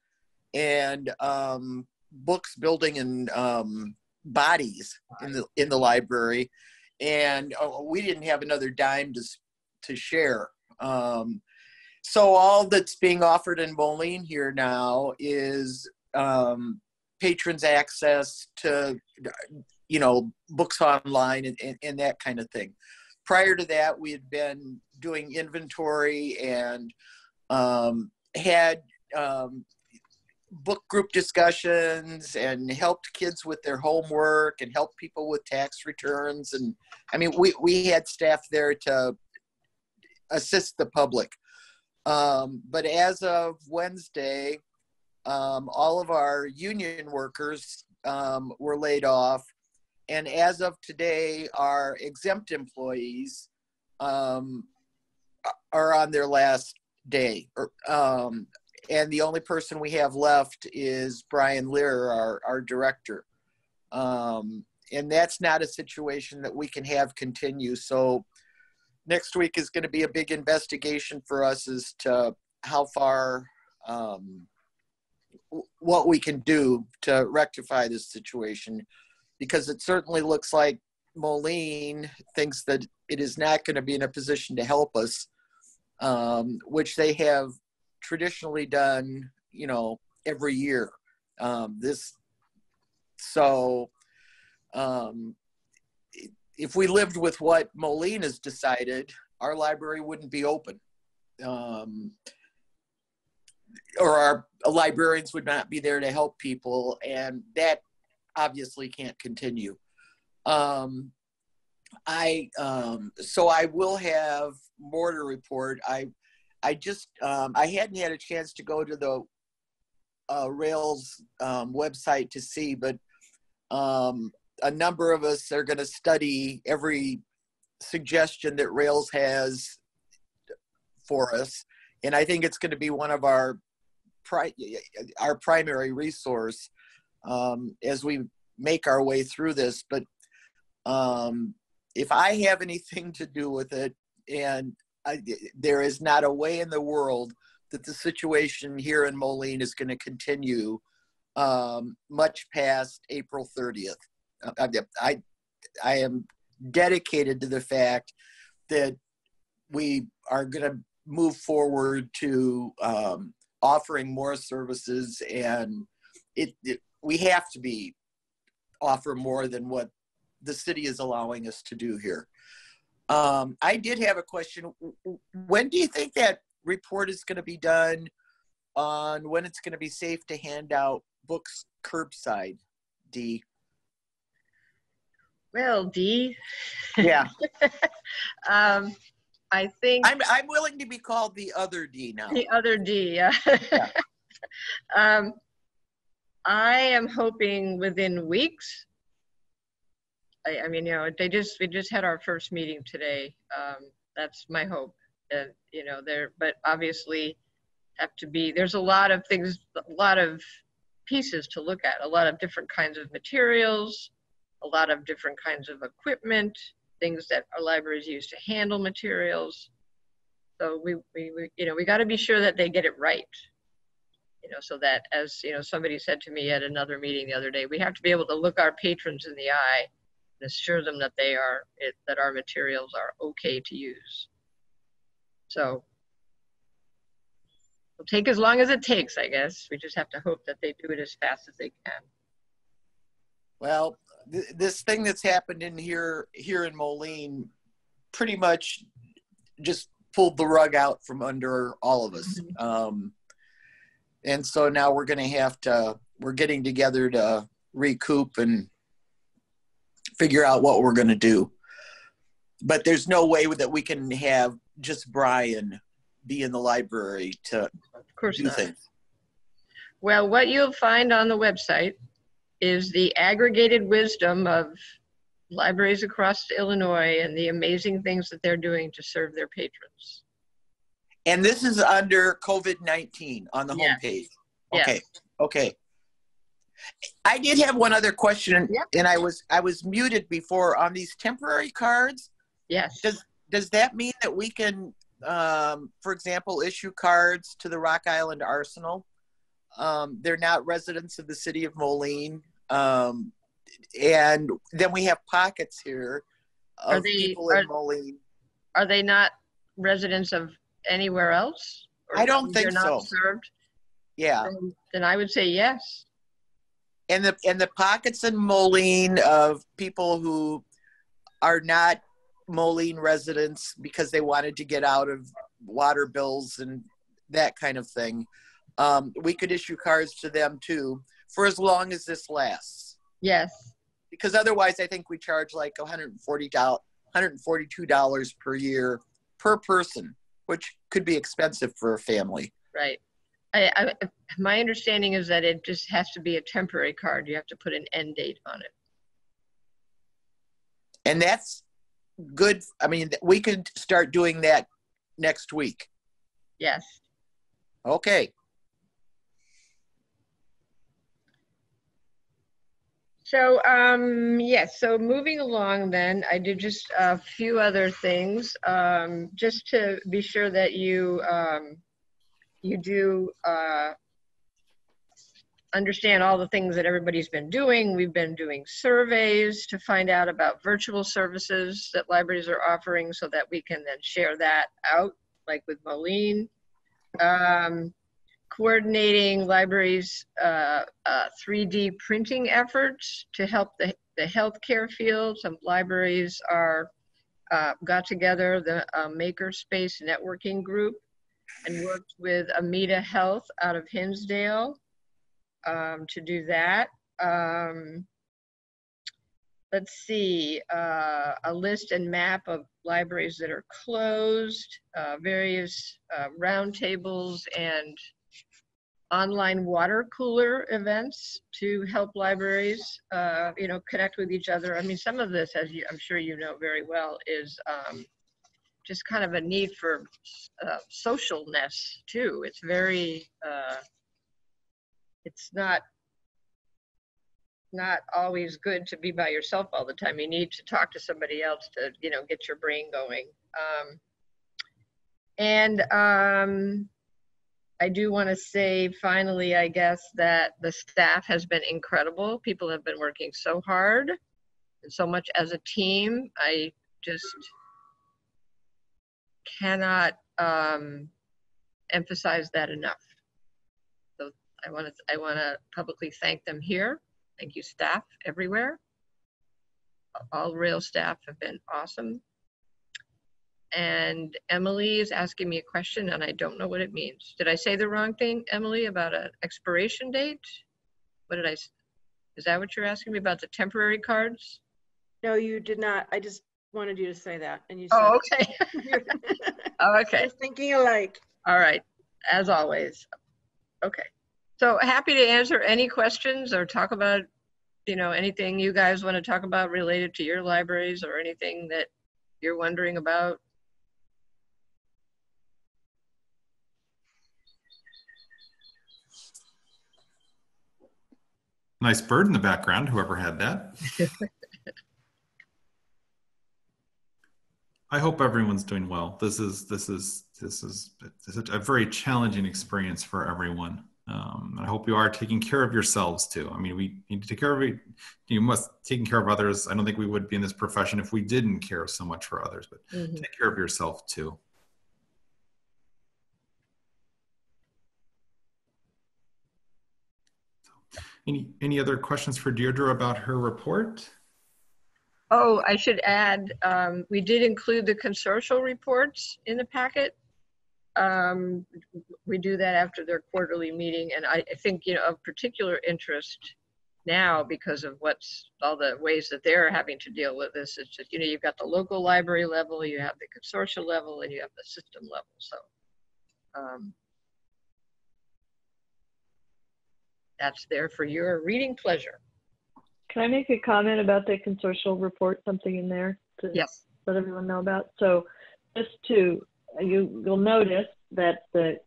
Speaker 8: and um, books, building, and um, bodies in the in the library, and uh, we didn't have another dime to to share. Um, so all that's being offered in Moline here now is um, patrons access to, you know, books online and, and, and that kind of thing. Prior to that, we had been doing inventory and um, had um, book group discussions and helped kids with their homework and helped people with tax returns. And I mean, we, we had staff there to assist the public. Um, but as of Wednesday, um, all of our union workers um, were laid off. And as of today, our exempt employees um, are on their last day. Um, and the only person we have left is Brian Lear, our, our director. Um, and that's not a situation that we can have continue. So next week is going to be a big investigation for us as to how far um, what we can do to rectify this situation because it certainly looks like Moline thinks that it is not going to be in a position to help us, um, which they have traditionally done, you know, every year. Um, this, so um, if we lived with what Moline has decided, our library wouldn't be open. Um, or our librarians would not be there to help people, and that obviously can't continue. Um, I um, so I will have more to report. I I just um, I hadn't had a chance to go to the uh, Rails um, website to see, but um, a number of us are going to study every suggestion that Rails has for us, and I think it's going to be one of our pri- our primary resource um, as we make our way through this. But um, if I have anything to do with it, and I, there is not a way in the world that the situation here in Moline is going to continue um, much past April 30th. I, I, I am dedicated to the fact that we are going to move forward to um, offering more services and it, it we have to be offer more than what the city is allowing us to do here. Um, I did have a question. When do you think that report is going to be done on when it's going to be safe to hand out books curbside, d
Speaker 5: Well, d
Speaker 8: Yeah.
Speaker 5: um, I think
Speaker 8: I'm, I'm willing to be called the other D now.
Speaker 5: the other D. Yeah. um, I am hoping within weeks. I, I mean, you know, they just we just had our first meeting today. Um, that's my hope. And you know, there, but obviously, have to be. There's a lot of things, a lot of pieces to look at. A lot of different kinds of materials, a lot of different kinds of equipment, things that our libraries use to handle materials. So we, we, we you know, we got to be sure that they get it right you know, so that as, you know, somebody said to me at another meeting the other day, we have to be able to look our patrons in the eye and assure them that they are, it, that our materials are okay to use. So it'll take as long as it takes, I guess. We just have to hope that they do it as fast as they can.
Speaker 8: Well, th- this thing that's happened in here here in Moline pretty much just pulled the rug out from under all of us. Um, and so now we're going to have to we're getting together to recoup and figure out what we're going to do but there's no way that we can have just brian be in the library to
Speaker 5: Of course
Speaker 8: do
Speaker 5: not.
Speaker 8: things
Speaker 5: Well, what you'll find on the website is the aggregated wisdom of libraries across Illinois and the amazing things that they're doing to serve their patrons.
Speaker 8: and this is under covid-19 on the
Speaker 5: Yes.
Speaker 8: homepage.
Speaker 5: Yes.
Speaker 8: okay okay. I did have one other question and i was i was muted before. On these temporary cards
Speaker 5: yes.
Speaker 8: does does that mean that we can um, for example issue cards to the rock island arsenal? Um, they're not residents of the city of moline um, and then we have pockets here
Speaker 5: Are
Speaker 8: of
Speaker 5: they-
Speaker 8: people
Speaker 5: are-
Speaker 8: in moline
Speaker 5: Are they not residents of anywhere else? Or
Speaker 8: I don't think
Speaker 5: they're not
Speaker 8: so.
Speaker 5: served?
Speaker 8: yeah
Speaker 5: Then, then I would say yes.
Speaker 8: and the and the pockets in Moline of people who are not Moline residents because they wanted to get out of water bills and that kind of thing. Um, we could issue cards to them too for as long as this lasts.
Speaker 5: Yes.
Speaker 8: Because otherwise, I think we charge like 140 dollars, 142 dollars per year per person, which could be expensive for a family.
Speaker 5: Right. I, I, my understanding is that it just has to be a temporary card. You have to put an end date on it.
Speaker 8: and that's good. I mean, we could start doing that next week.
Speaker 5: Yes.
Speaker 8: Okay.
Speaker 5: So, um, yes, so moving along then, I did just a few other things, um, just to be sure that you, um, you do, uh, understand all the things that everybody's been doing. We've been doing surveys to find out about virtual services that libraries are offering so that we can then share that out, like with Moline. Um, coordinating libraries' uh, uh, 3D printing efforts to help the, the healthcare field. Some libraries are uh, got together the uh, Makerspace networking group and worked with Amita Health out of Hinsdale um, to do that. Um, let's see, uh, a list and map of libraries that are closed, uh, various uh, roundtables and online water cooler events to help libraries, uh, you know, connect with each other. I mean, some of this, as you, I'm sure you know very well, is um, just kind of a need for uh, socialness too. It's very, uh, it's not not always good to be by yourself all the time. You need to talk to somebody else to, you know, get your brain going. Um, and um, I do want to say finally, I guess, that the staff has been incredible. People have been working so hard. And so much as a team. I just cannot um, emphasize that enough. So I want to I want to publicly thank them here. Thank you, staff everywhere. All rail staff have been awesome. And Emily is asking me a question and I don't know what it means. Did I say the wrong thing, Emily, about an expiration date? What did I, s- is that what you're asking me about the temporary cards?
Speaker 2: No, you did not. I just wanted you to say that and you said.
Speaker 5: Oh, okay. Oh, okay.
Speaker 2: Just thinking alike.
Speaker 5: All right, as always. Okay. So happy to answer any questions or talk about, you know, anything you guys want to talk about related to your libraries or anything that you're wondering about.
Speaker 1: Nice bird in the background, whoever had that. I hope everyone's doing well. This is this is this is this is a very challenging experience for everyone. Um, and I hope you are taking care of yourselves too. I mean, we need to take care of it. You must taking care of others. I don't think we would be in this profession if we didn't care so much for others. But
Speaker 5: Mhm.
Speaker 1: take care of yourself too. Any any other questions for Deirdre about her report?
Speaker 5: Oh, I should add, um, we did include the consortial reports in the packet. Um, we do that after their quarterly meeting, and I, I think, you know, of particular interest now because of what's all the ways that they're having to deal with this. It's just, you know, you've got the local library level, you have the consortial level, and you have the system level. So um, that's there for your reading pleasure.
Speaker 16: Can I make a comment about the consortial report, something in there to
Speaker 5: Yes.
Speaker 16: let everyone know about? So just to, you, you'll notice that the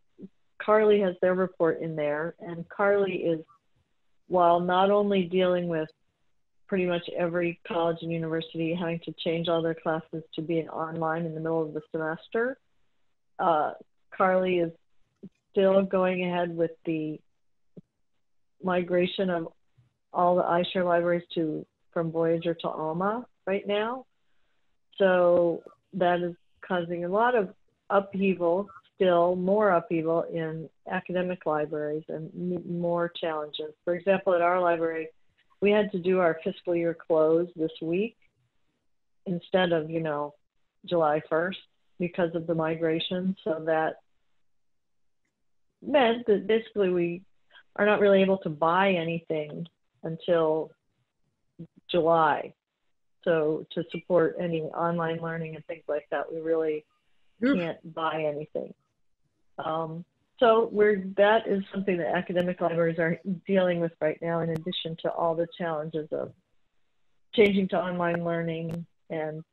Speaker 16: CARLI has their report in there and CARLI is, while not only dealing with pretty much every college and university having to change all their classes to being online in the middle of the semester, uh, CARLI is still going ahead with the migration of all the I-Share libraries to from Voyager to Alma right now. So that is causing a lot of upheaval, still more upheaval in academic libraries and more challenges. For example, at our library, we had to do our fiscal year close this week instead of, you know, July 1st because of the migration. So that meant that basically we are not really able to buy anything until July. So to support any online learning and things like that, we really can't buy anything. Um, so we're that is something that academic libraries are dealing with right now, in addition to all the challenges of changing to online learning and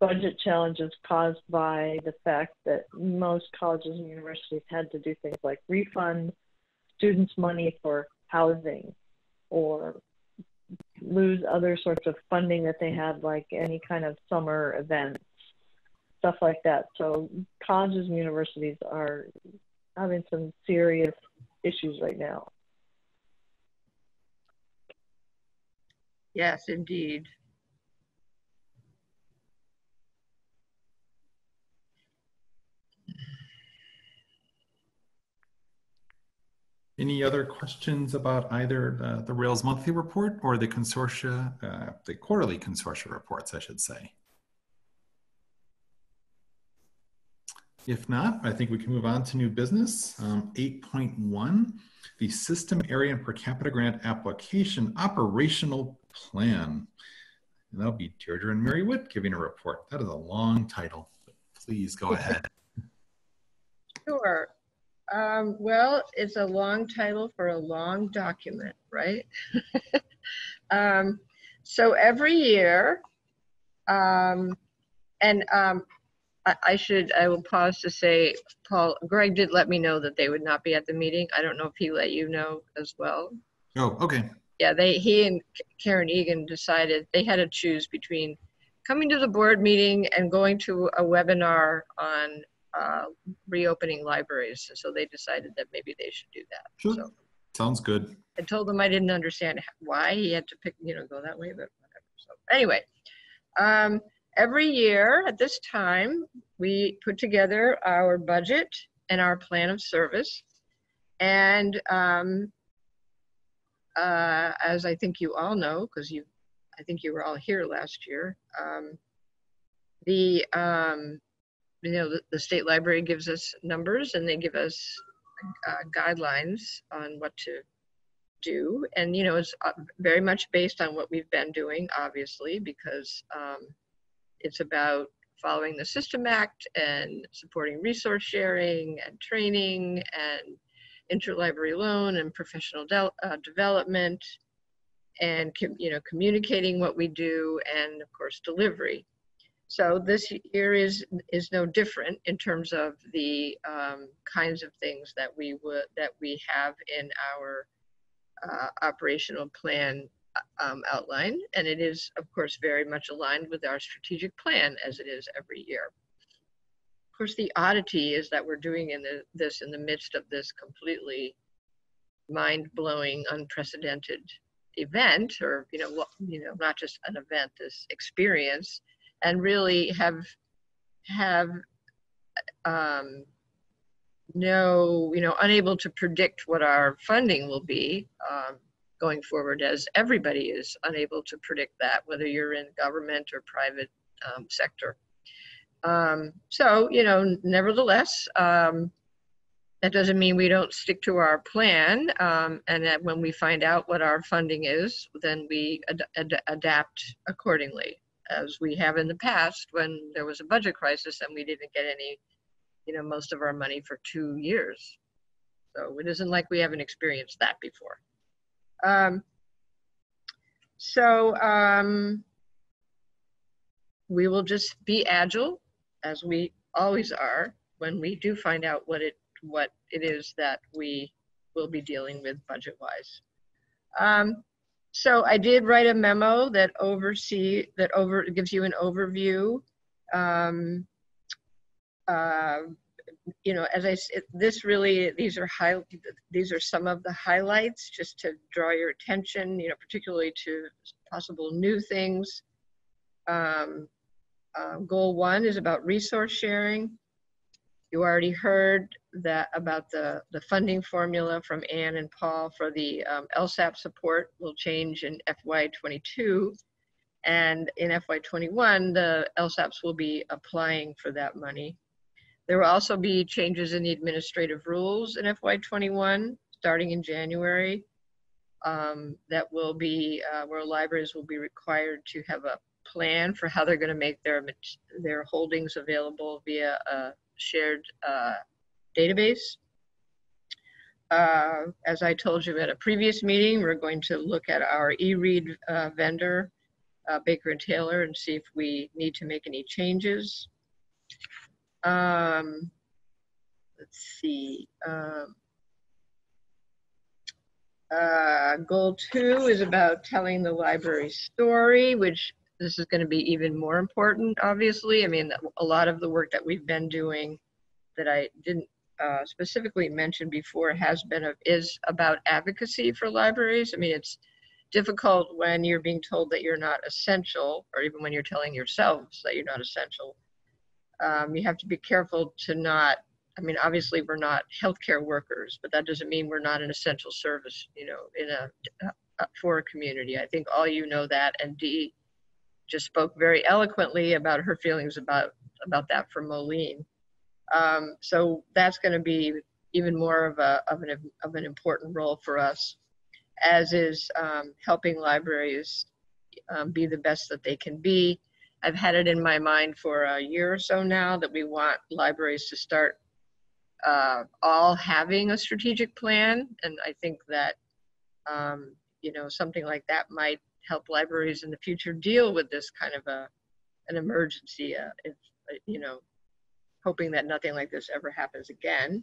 Speaker 16: budget challenges caused by the fact that most colleges and universities had to do things like refund students money for housing or lose other sorts of funding that they had, like any kind of summer events, stuff like that. So colleges and universities are having some serious issues right now.
Speaker 5: Yes, indeed.
Speaker 1: Any other questions about either the, the Rails monthly report or the consortia, uh, the quarterly consortia reports, I should say? If not, I think we can move on to new business. Um, 8.1, the system area and per capita grant application operational plan. And that'll be Deirdre and Mary Witt giving a report. That is a long title. but Please go ahead.
Speaker 5: Sure. Um, well, it's a long title for a long document, right? um, so every year, um, and um, I, I should, I will pause to say, Paul, Greg did let me know that they would not be at the meeting. I don't know if he let you know as well.
Speaker 1: Oh, okay.
Speaker 5: Yeah, they, he and Karen Egan decided they had to choose between coming to the board meeting and going to a webinar on uh, reopening libraries. So they decided that maybe they should do that.
Speaker 1: Sure.
Speaker 5: So
Speaker 1: Sounds good.
Speaker 5: I told them I didn't understand why he had to pick, you know, go that way, but whatever. So anyway, um, every year at this time, we put together our budget and our plan of service. And um, uh, as I think you all know, because you, I think you were all here last year, um, the, um, you know, the, the state library gives us numbers and they give us uh, guidelines on what to do. And, you know, it's uh, very much based on what we've been doing, obviously, because um, it's about following the System Act and supporting resource sharing and training and interlibrary loan and professional de uh, development and you know communicating what we do and of course delivery so this year is is no different in terms of the um, kinds of things that we would that we have in our uh, operational plan uh, um, outline. And it is of course very much aligned with our strategic plan as it is every year. Of course, the oddity is that we're doing in the, this in the midst of this completely mind-blowing, unprecedented event, or you know, you know, not just an event, this experience, and really have have um, no, you know, unable to predict what our funding will be um, going forward, as everybody is unable to predict that, whether you're in government or private um, sector. Um, so, you know, nevertheless, um, that doesn't mean we don't stick to our plan. Um, and that when we find out what our funding is, then we ad ad adapt accordingly, as we have in the past when there was a budget crisis and we didn't get any, you know, most of our money for two years. So it isn't like we haven't experienced that before. Um, so um, we will just be agile as we always are when we do find out what it what it is that we will be dealing with budget wise. Um, so I did write a memo that oversee that over gives you an overview. Um, uh, you know, as I said, this really these are high these are some of the highlights just to draw your attention. You know, particularly to possible new things. Um, uh, goal one is about resource sharing. You already heard that about the, the funding formula from Anne and Paul for the um, LLSAP support will change in FY22. And in FY21, the LLSAPs will be applying for that money. There will also be changes in the administrative rules in FY21, starting in January, um, that will be uh, where libraries will be required to have a plan for how they're going to make their their holdings available via a shared uh, database. Uh, as I told you at a previous meeting, we're going to look at our e-read uh, vendor, uh, Baker and Taylor, and see if we need to make any changes. Um, let's see. Um, uh, goal two is about telling the library story, which this is going to be even more important, obviously. I mean, a lot of the work that we've been doing that I didn't uh, specifically mention before has been of, is about advocacy for libraries. I mean, it's difficult when you're being told that you're not essential, or even when you're telling yourselves that you're not essential. Um, you have to be careful to not. I mean, obviously, we're not healthcare workers, but that doesn't mean we're not an essential service. You know, in a uh, for a community. I think all you know that, and Dee just spoke very eloquently about her feelings about about that for Moline. Um, so that's going to be even more of a of an of an important role for us, as is um, helping libraries um, be the best that they can be. I've had it in my mind for a year or so now that we want libraries to start uh, all having a strategic plan, and I think that um, you know something like that might help libraries in the future deal with this kind of a an emergency uh, if uh, you know hoping that nothing like this ever happens again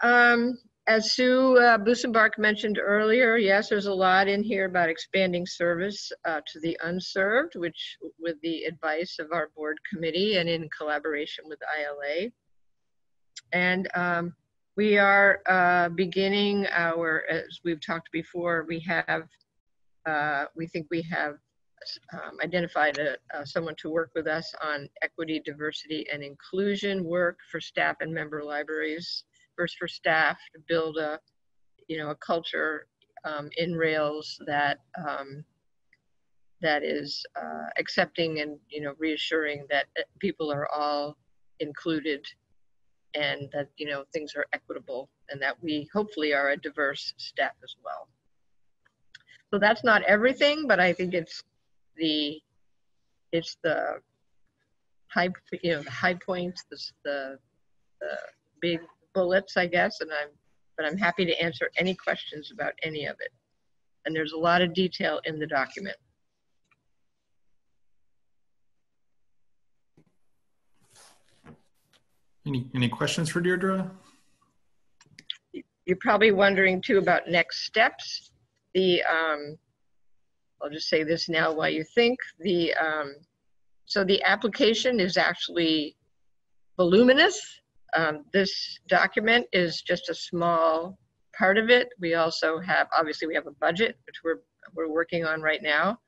Speaker 5: um, as Sue uh, Busenbark mentioned earlier, yes, there's a lot in here about expanding service uh, to the unserved, which with the advice of our board committee and in collaboration with ILA. And um, we are uh, beginning our, as we've talked before, we have uh, we think we have um, identified a, uh, someone to work with us on equity, diversity, and inclusion work for staff and member libraries. First for staff to build a, you know, a culture um, in Rails that um, that is uh, accepting and you know reassuring that uh, people are all included and that you know things are equitable and that we hopefully are a diverse staff as well. So that's not everything, but I think it's the it's the high you know the high points, the the, the big bullets, I guess, and I'm but I'm happy to answer any questions about any of it. And there's a lot of detail in the document.
Speaker 1: Any, any questions for Deirdre?
Speaker 5: You're probably wondering too about next steps. The, um, I'll just say this now while you think. The, um, so the application is actually voluminous. Um, this document is just a small part of it. We also have, obviously we have a budget, which we're, we're working on right now.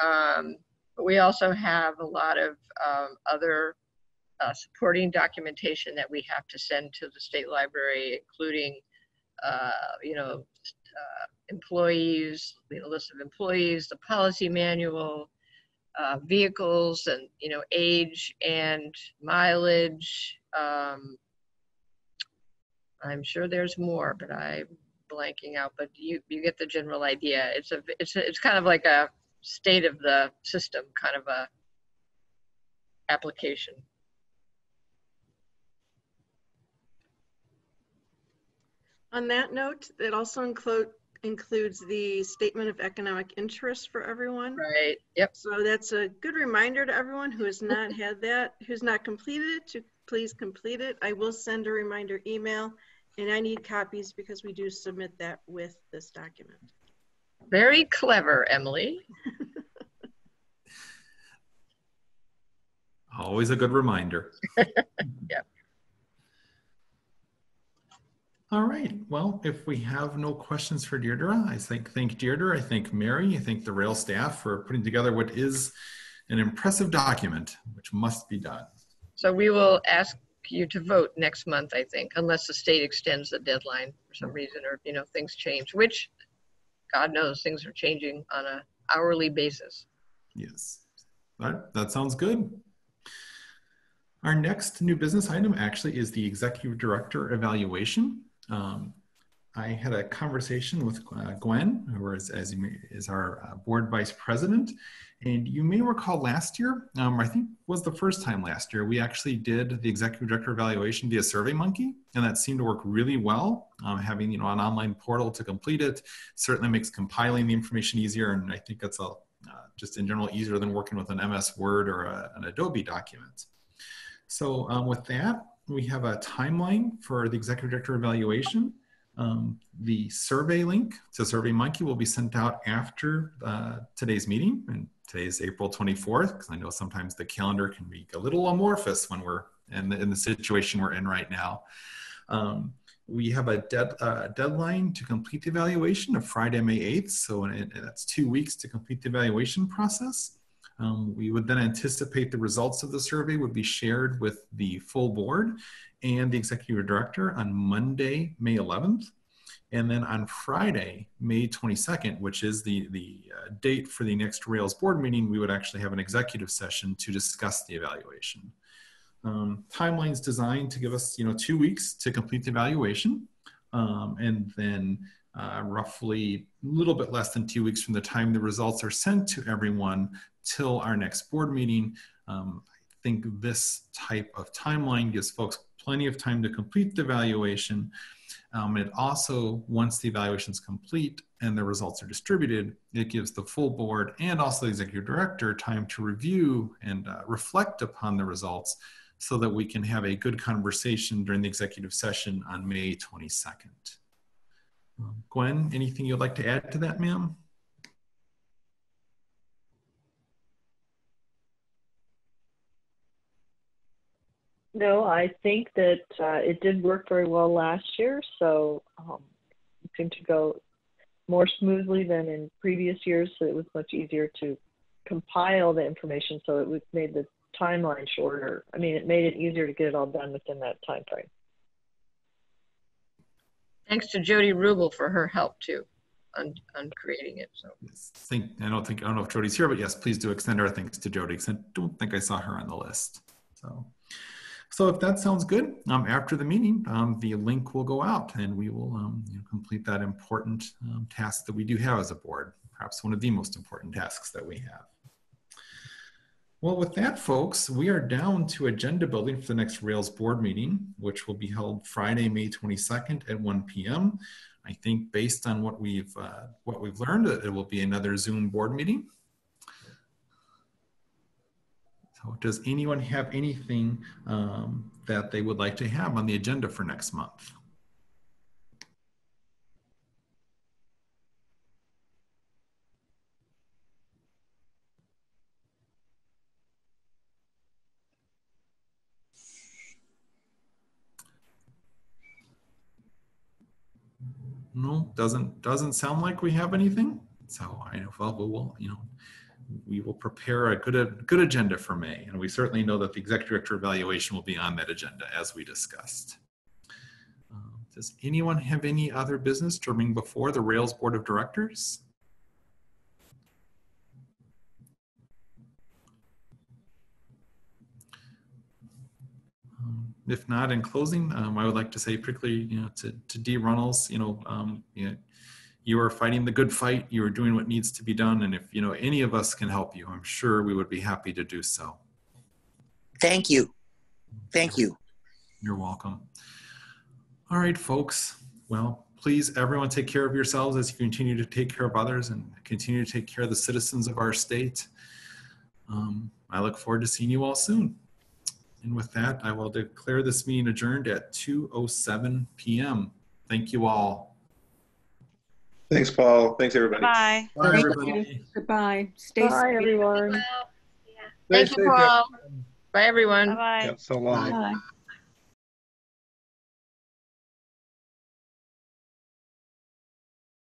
Speaker 5: Um, but we also have a lot of um, other uh, supporting documentation that we have to send to the state library, including, uh, you know, uh, employees, the list of employees, the policy manual, uh, vehicles, and you know, age and mileage. Um, I'm sure there's more, but I'm blanking out. But you you get the general idea. It's a it's a, it's kind of like a state of the system kind of a application.
Speaker 2: On that note, it also include, includes the statement of economic interest for everyone.
Speaker 5: Right, yep.
Speaker 2: So that's a good reminder to everyone who has not had that, who's not completed it, to please complete it. I will send a reminder email and I need copies because we do submit that with this document.
Speaker 5: Very clever, Emily.
Speaker 1: Always a good reminder.
Speaker 5: yep.
Speaker 1: All right. Well, if we have no questions for Deirdre, I think thank Deirdre, I thank Mary, I thank the Rails staff for putting together what is an impressive document, which must be done.
Speaker 5: So we will ask you to vote next month, I think, unless the state extends the deadline for some reason or, you know, things change, which God knows things are changing on a hourly basis.
Speaker 1: Yes. All right. That sounds good. Our next new business item actually is the executive director evaluation. Um, I had a conversation with uh, Gwen, who is, as you may, is our uh, board vice president. And you may recall last year, um, I think was the first time last year, we actually did the executive director evaluation via SurveyMonkey, and that seemed to work really well. Um, having you know an online portal to complete it certainly makes compiling the information easier, and I think it's a uh, just in general easier than working with an MS Word or a, an Adobe document. So um, with that, we have a timeline for the executive director evaluation. Um, the survey link to SurveyMonkey will be sent out after uh, today's meeting, and today is April 24th, because I know sometimes the calendar can be a little amorphous when we're in the, in the situation we're in right now. Um, we have a dead, uh, deadline to complete the evaluation of Friday, May 8th, so that's two weeks to complete the evaluation process. Um, we would then anticipate the results of the survey would be shared with the full board and the executive director on Monday, May 11th. And then on Friday, May 22nd, which is the, the uh, date for the next Rails board meeting, we would actually have an executive session to discuss the evaluation. Um, timeline's designed to give us, you know, two weeks to complete the evaluation. Um, and then uh, roughly a little bit less than two weeks from the time the results are sent to everyone till our next board meeting. Um, I think this type of timeline gives folks plenty of time to complete the evaluation. Um, it also, once the evaluation is complete and the results are distributed, it gives the full board and also the executive director time to review and uh, reflect upon the results so that we can have a good conversation during the executive session on May 22nd. Gwen, anything you'd like to add to that, ma'am?
Speaker 16: No, I think that uh, it did work very well last year, so um, it seemed to go more smoothly than in previous years, so it was much easier to compile the information so it was made the timeline shorter. I mean, it made it easier to get it all done within that time frame.
Speaker 5: Thanks to Jody Rubel for her help too on, on creating it. So
Speaker 1: think I don't think I don't know if Jody's here, but yes, please do extend our thanks to Jody because I don't think I saw her on the list. So, so if that sounds good, um, after the meeting, um, the link will go out and we will um, you know, complete that important um, task that we do have as a board. Perhaps one of the most important tasks that we have. Well, with that, folks, we are down to agenda building for the next Rails board meeting, which will be held Friday, May 22nd at 1 p.m. I think based on what we've uh, what we've learned, it will be another Zoom board meeting. So does anyone have anything um, that they would like to have on the agenda for next month? Doesn't doesn't sound like we have anything. So I know well, we will you know we will prepare a good a good agenda for May, and we certainly know that the executive director evaluation will be on that agenda as we discussed. Um, does anyone have any other business to bring before the Rails Board of Directors? If not, in closing, um, I would like to say particularly, you know, to, to Dee Runnels, you know, um, you know, you are fighting the good fight. You are doing what needs to be done. And if, you know, any of us can help you, I'm sure we would be happy to do so.
Speaker 8: Thank you. Thank you.
Speaker 1: You're welcome. All right, folks. Well, please, everyone take care of yourselves as you continue to take care of others and continue to take care of the citizens of our state. Um, I look forward to seeing you all soon. And with that, I will declare this meeting adjourned at 2.07 p.m. Thank you all.
Speaker 15: Thanks, Paul. Thanks, everybody.
Speaker 7: Bye.
Speaker 1: Bye,
Speaker 6: Thank
Speaker 1: everybody.
Speaker 6: you. Goodbye. Stay
Speaker 16: Bye,
Speaker 6: safe.
Speaker 16: everyone.
Speaker 5: thank you,
Speaker 12: safe,
Speaker 5: Paul. Bye, everyone.
Speaker 7: Bye-bye.
Speaker 3: Yeah, so long.
Speaker 6: Bye.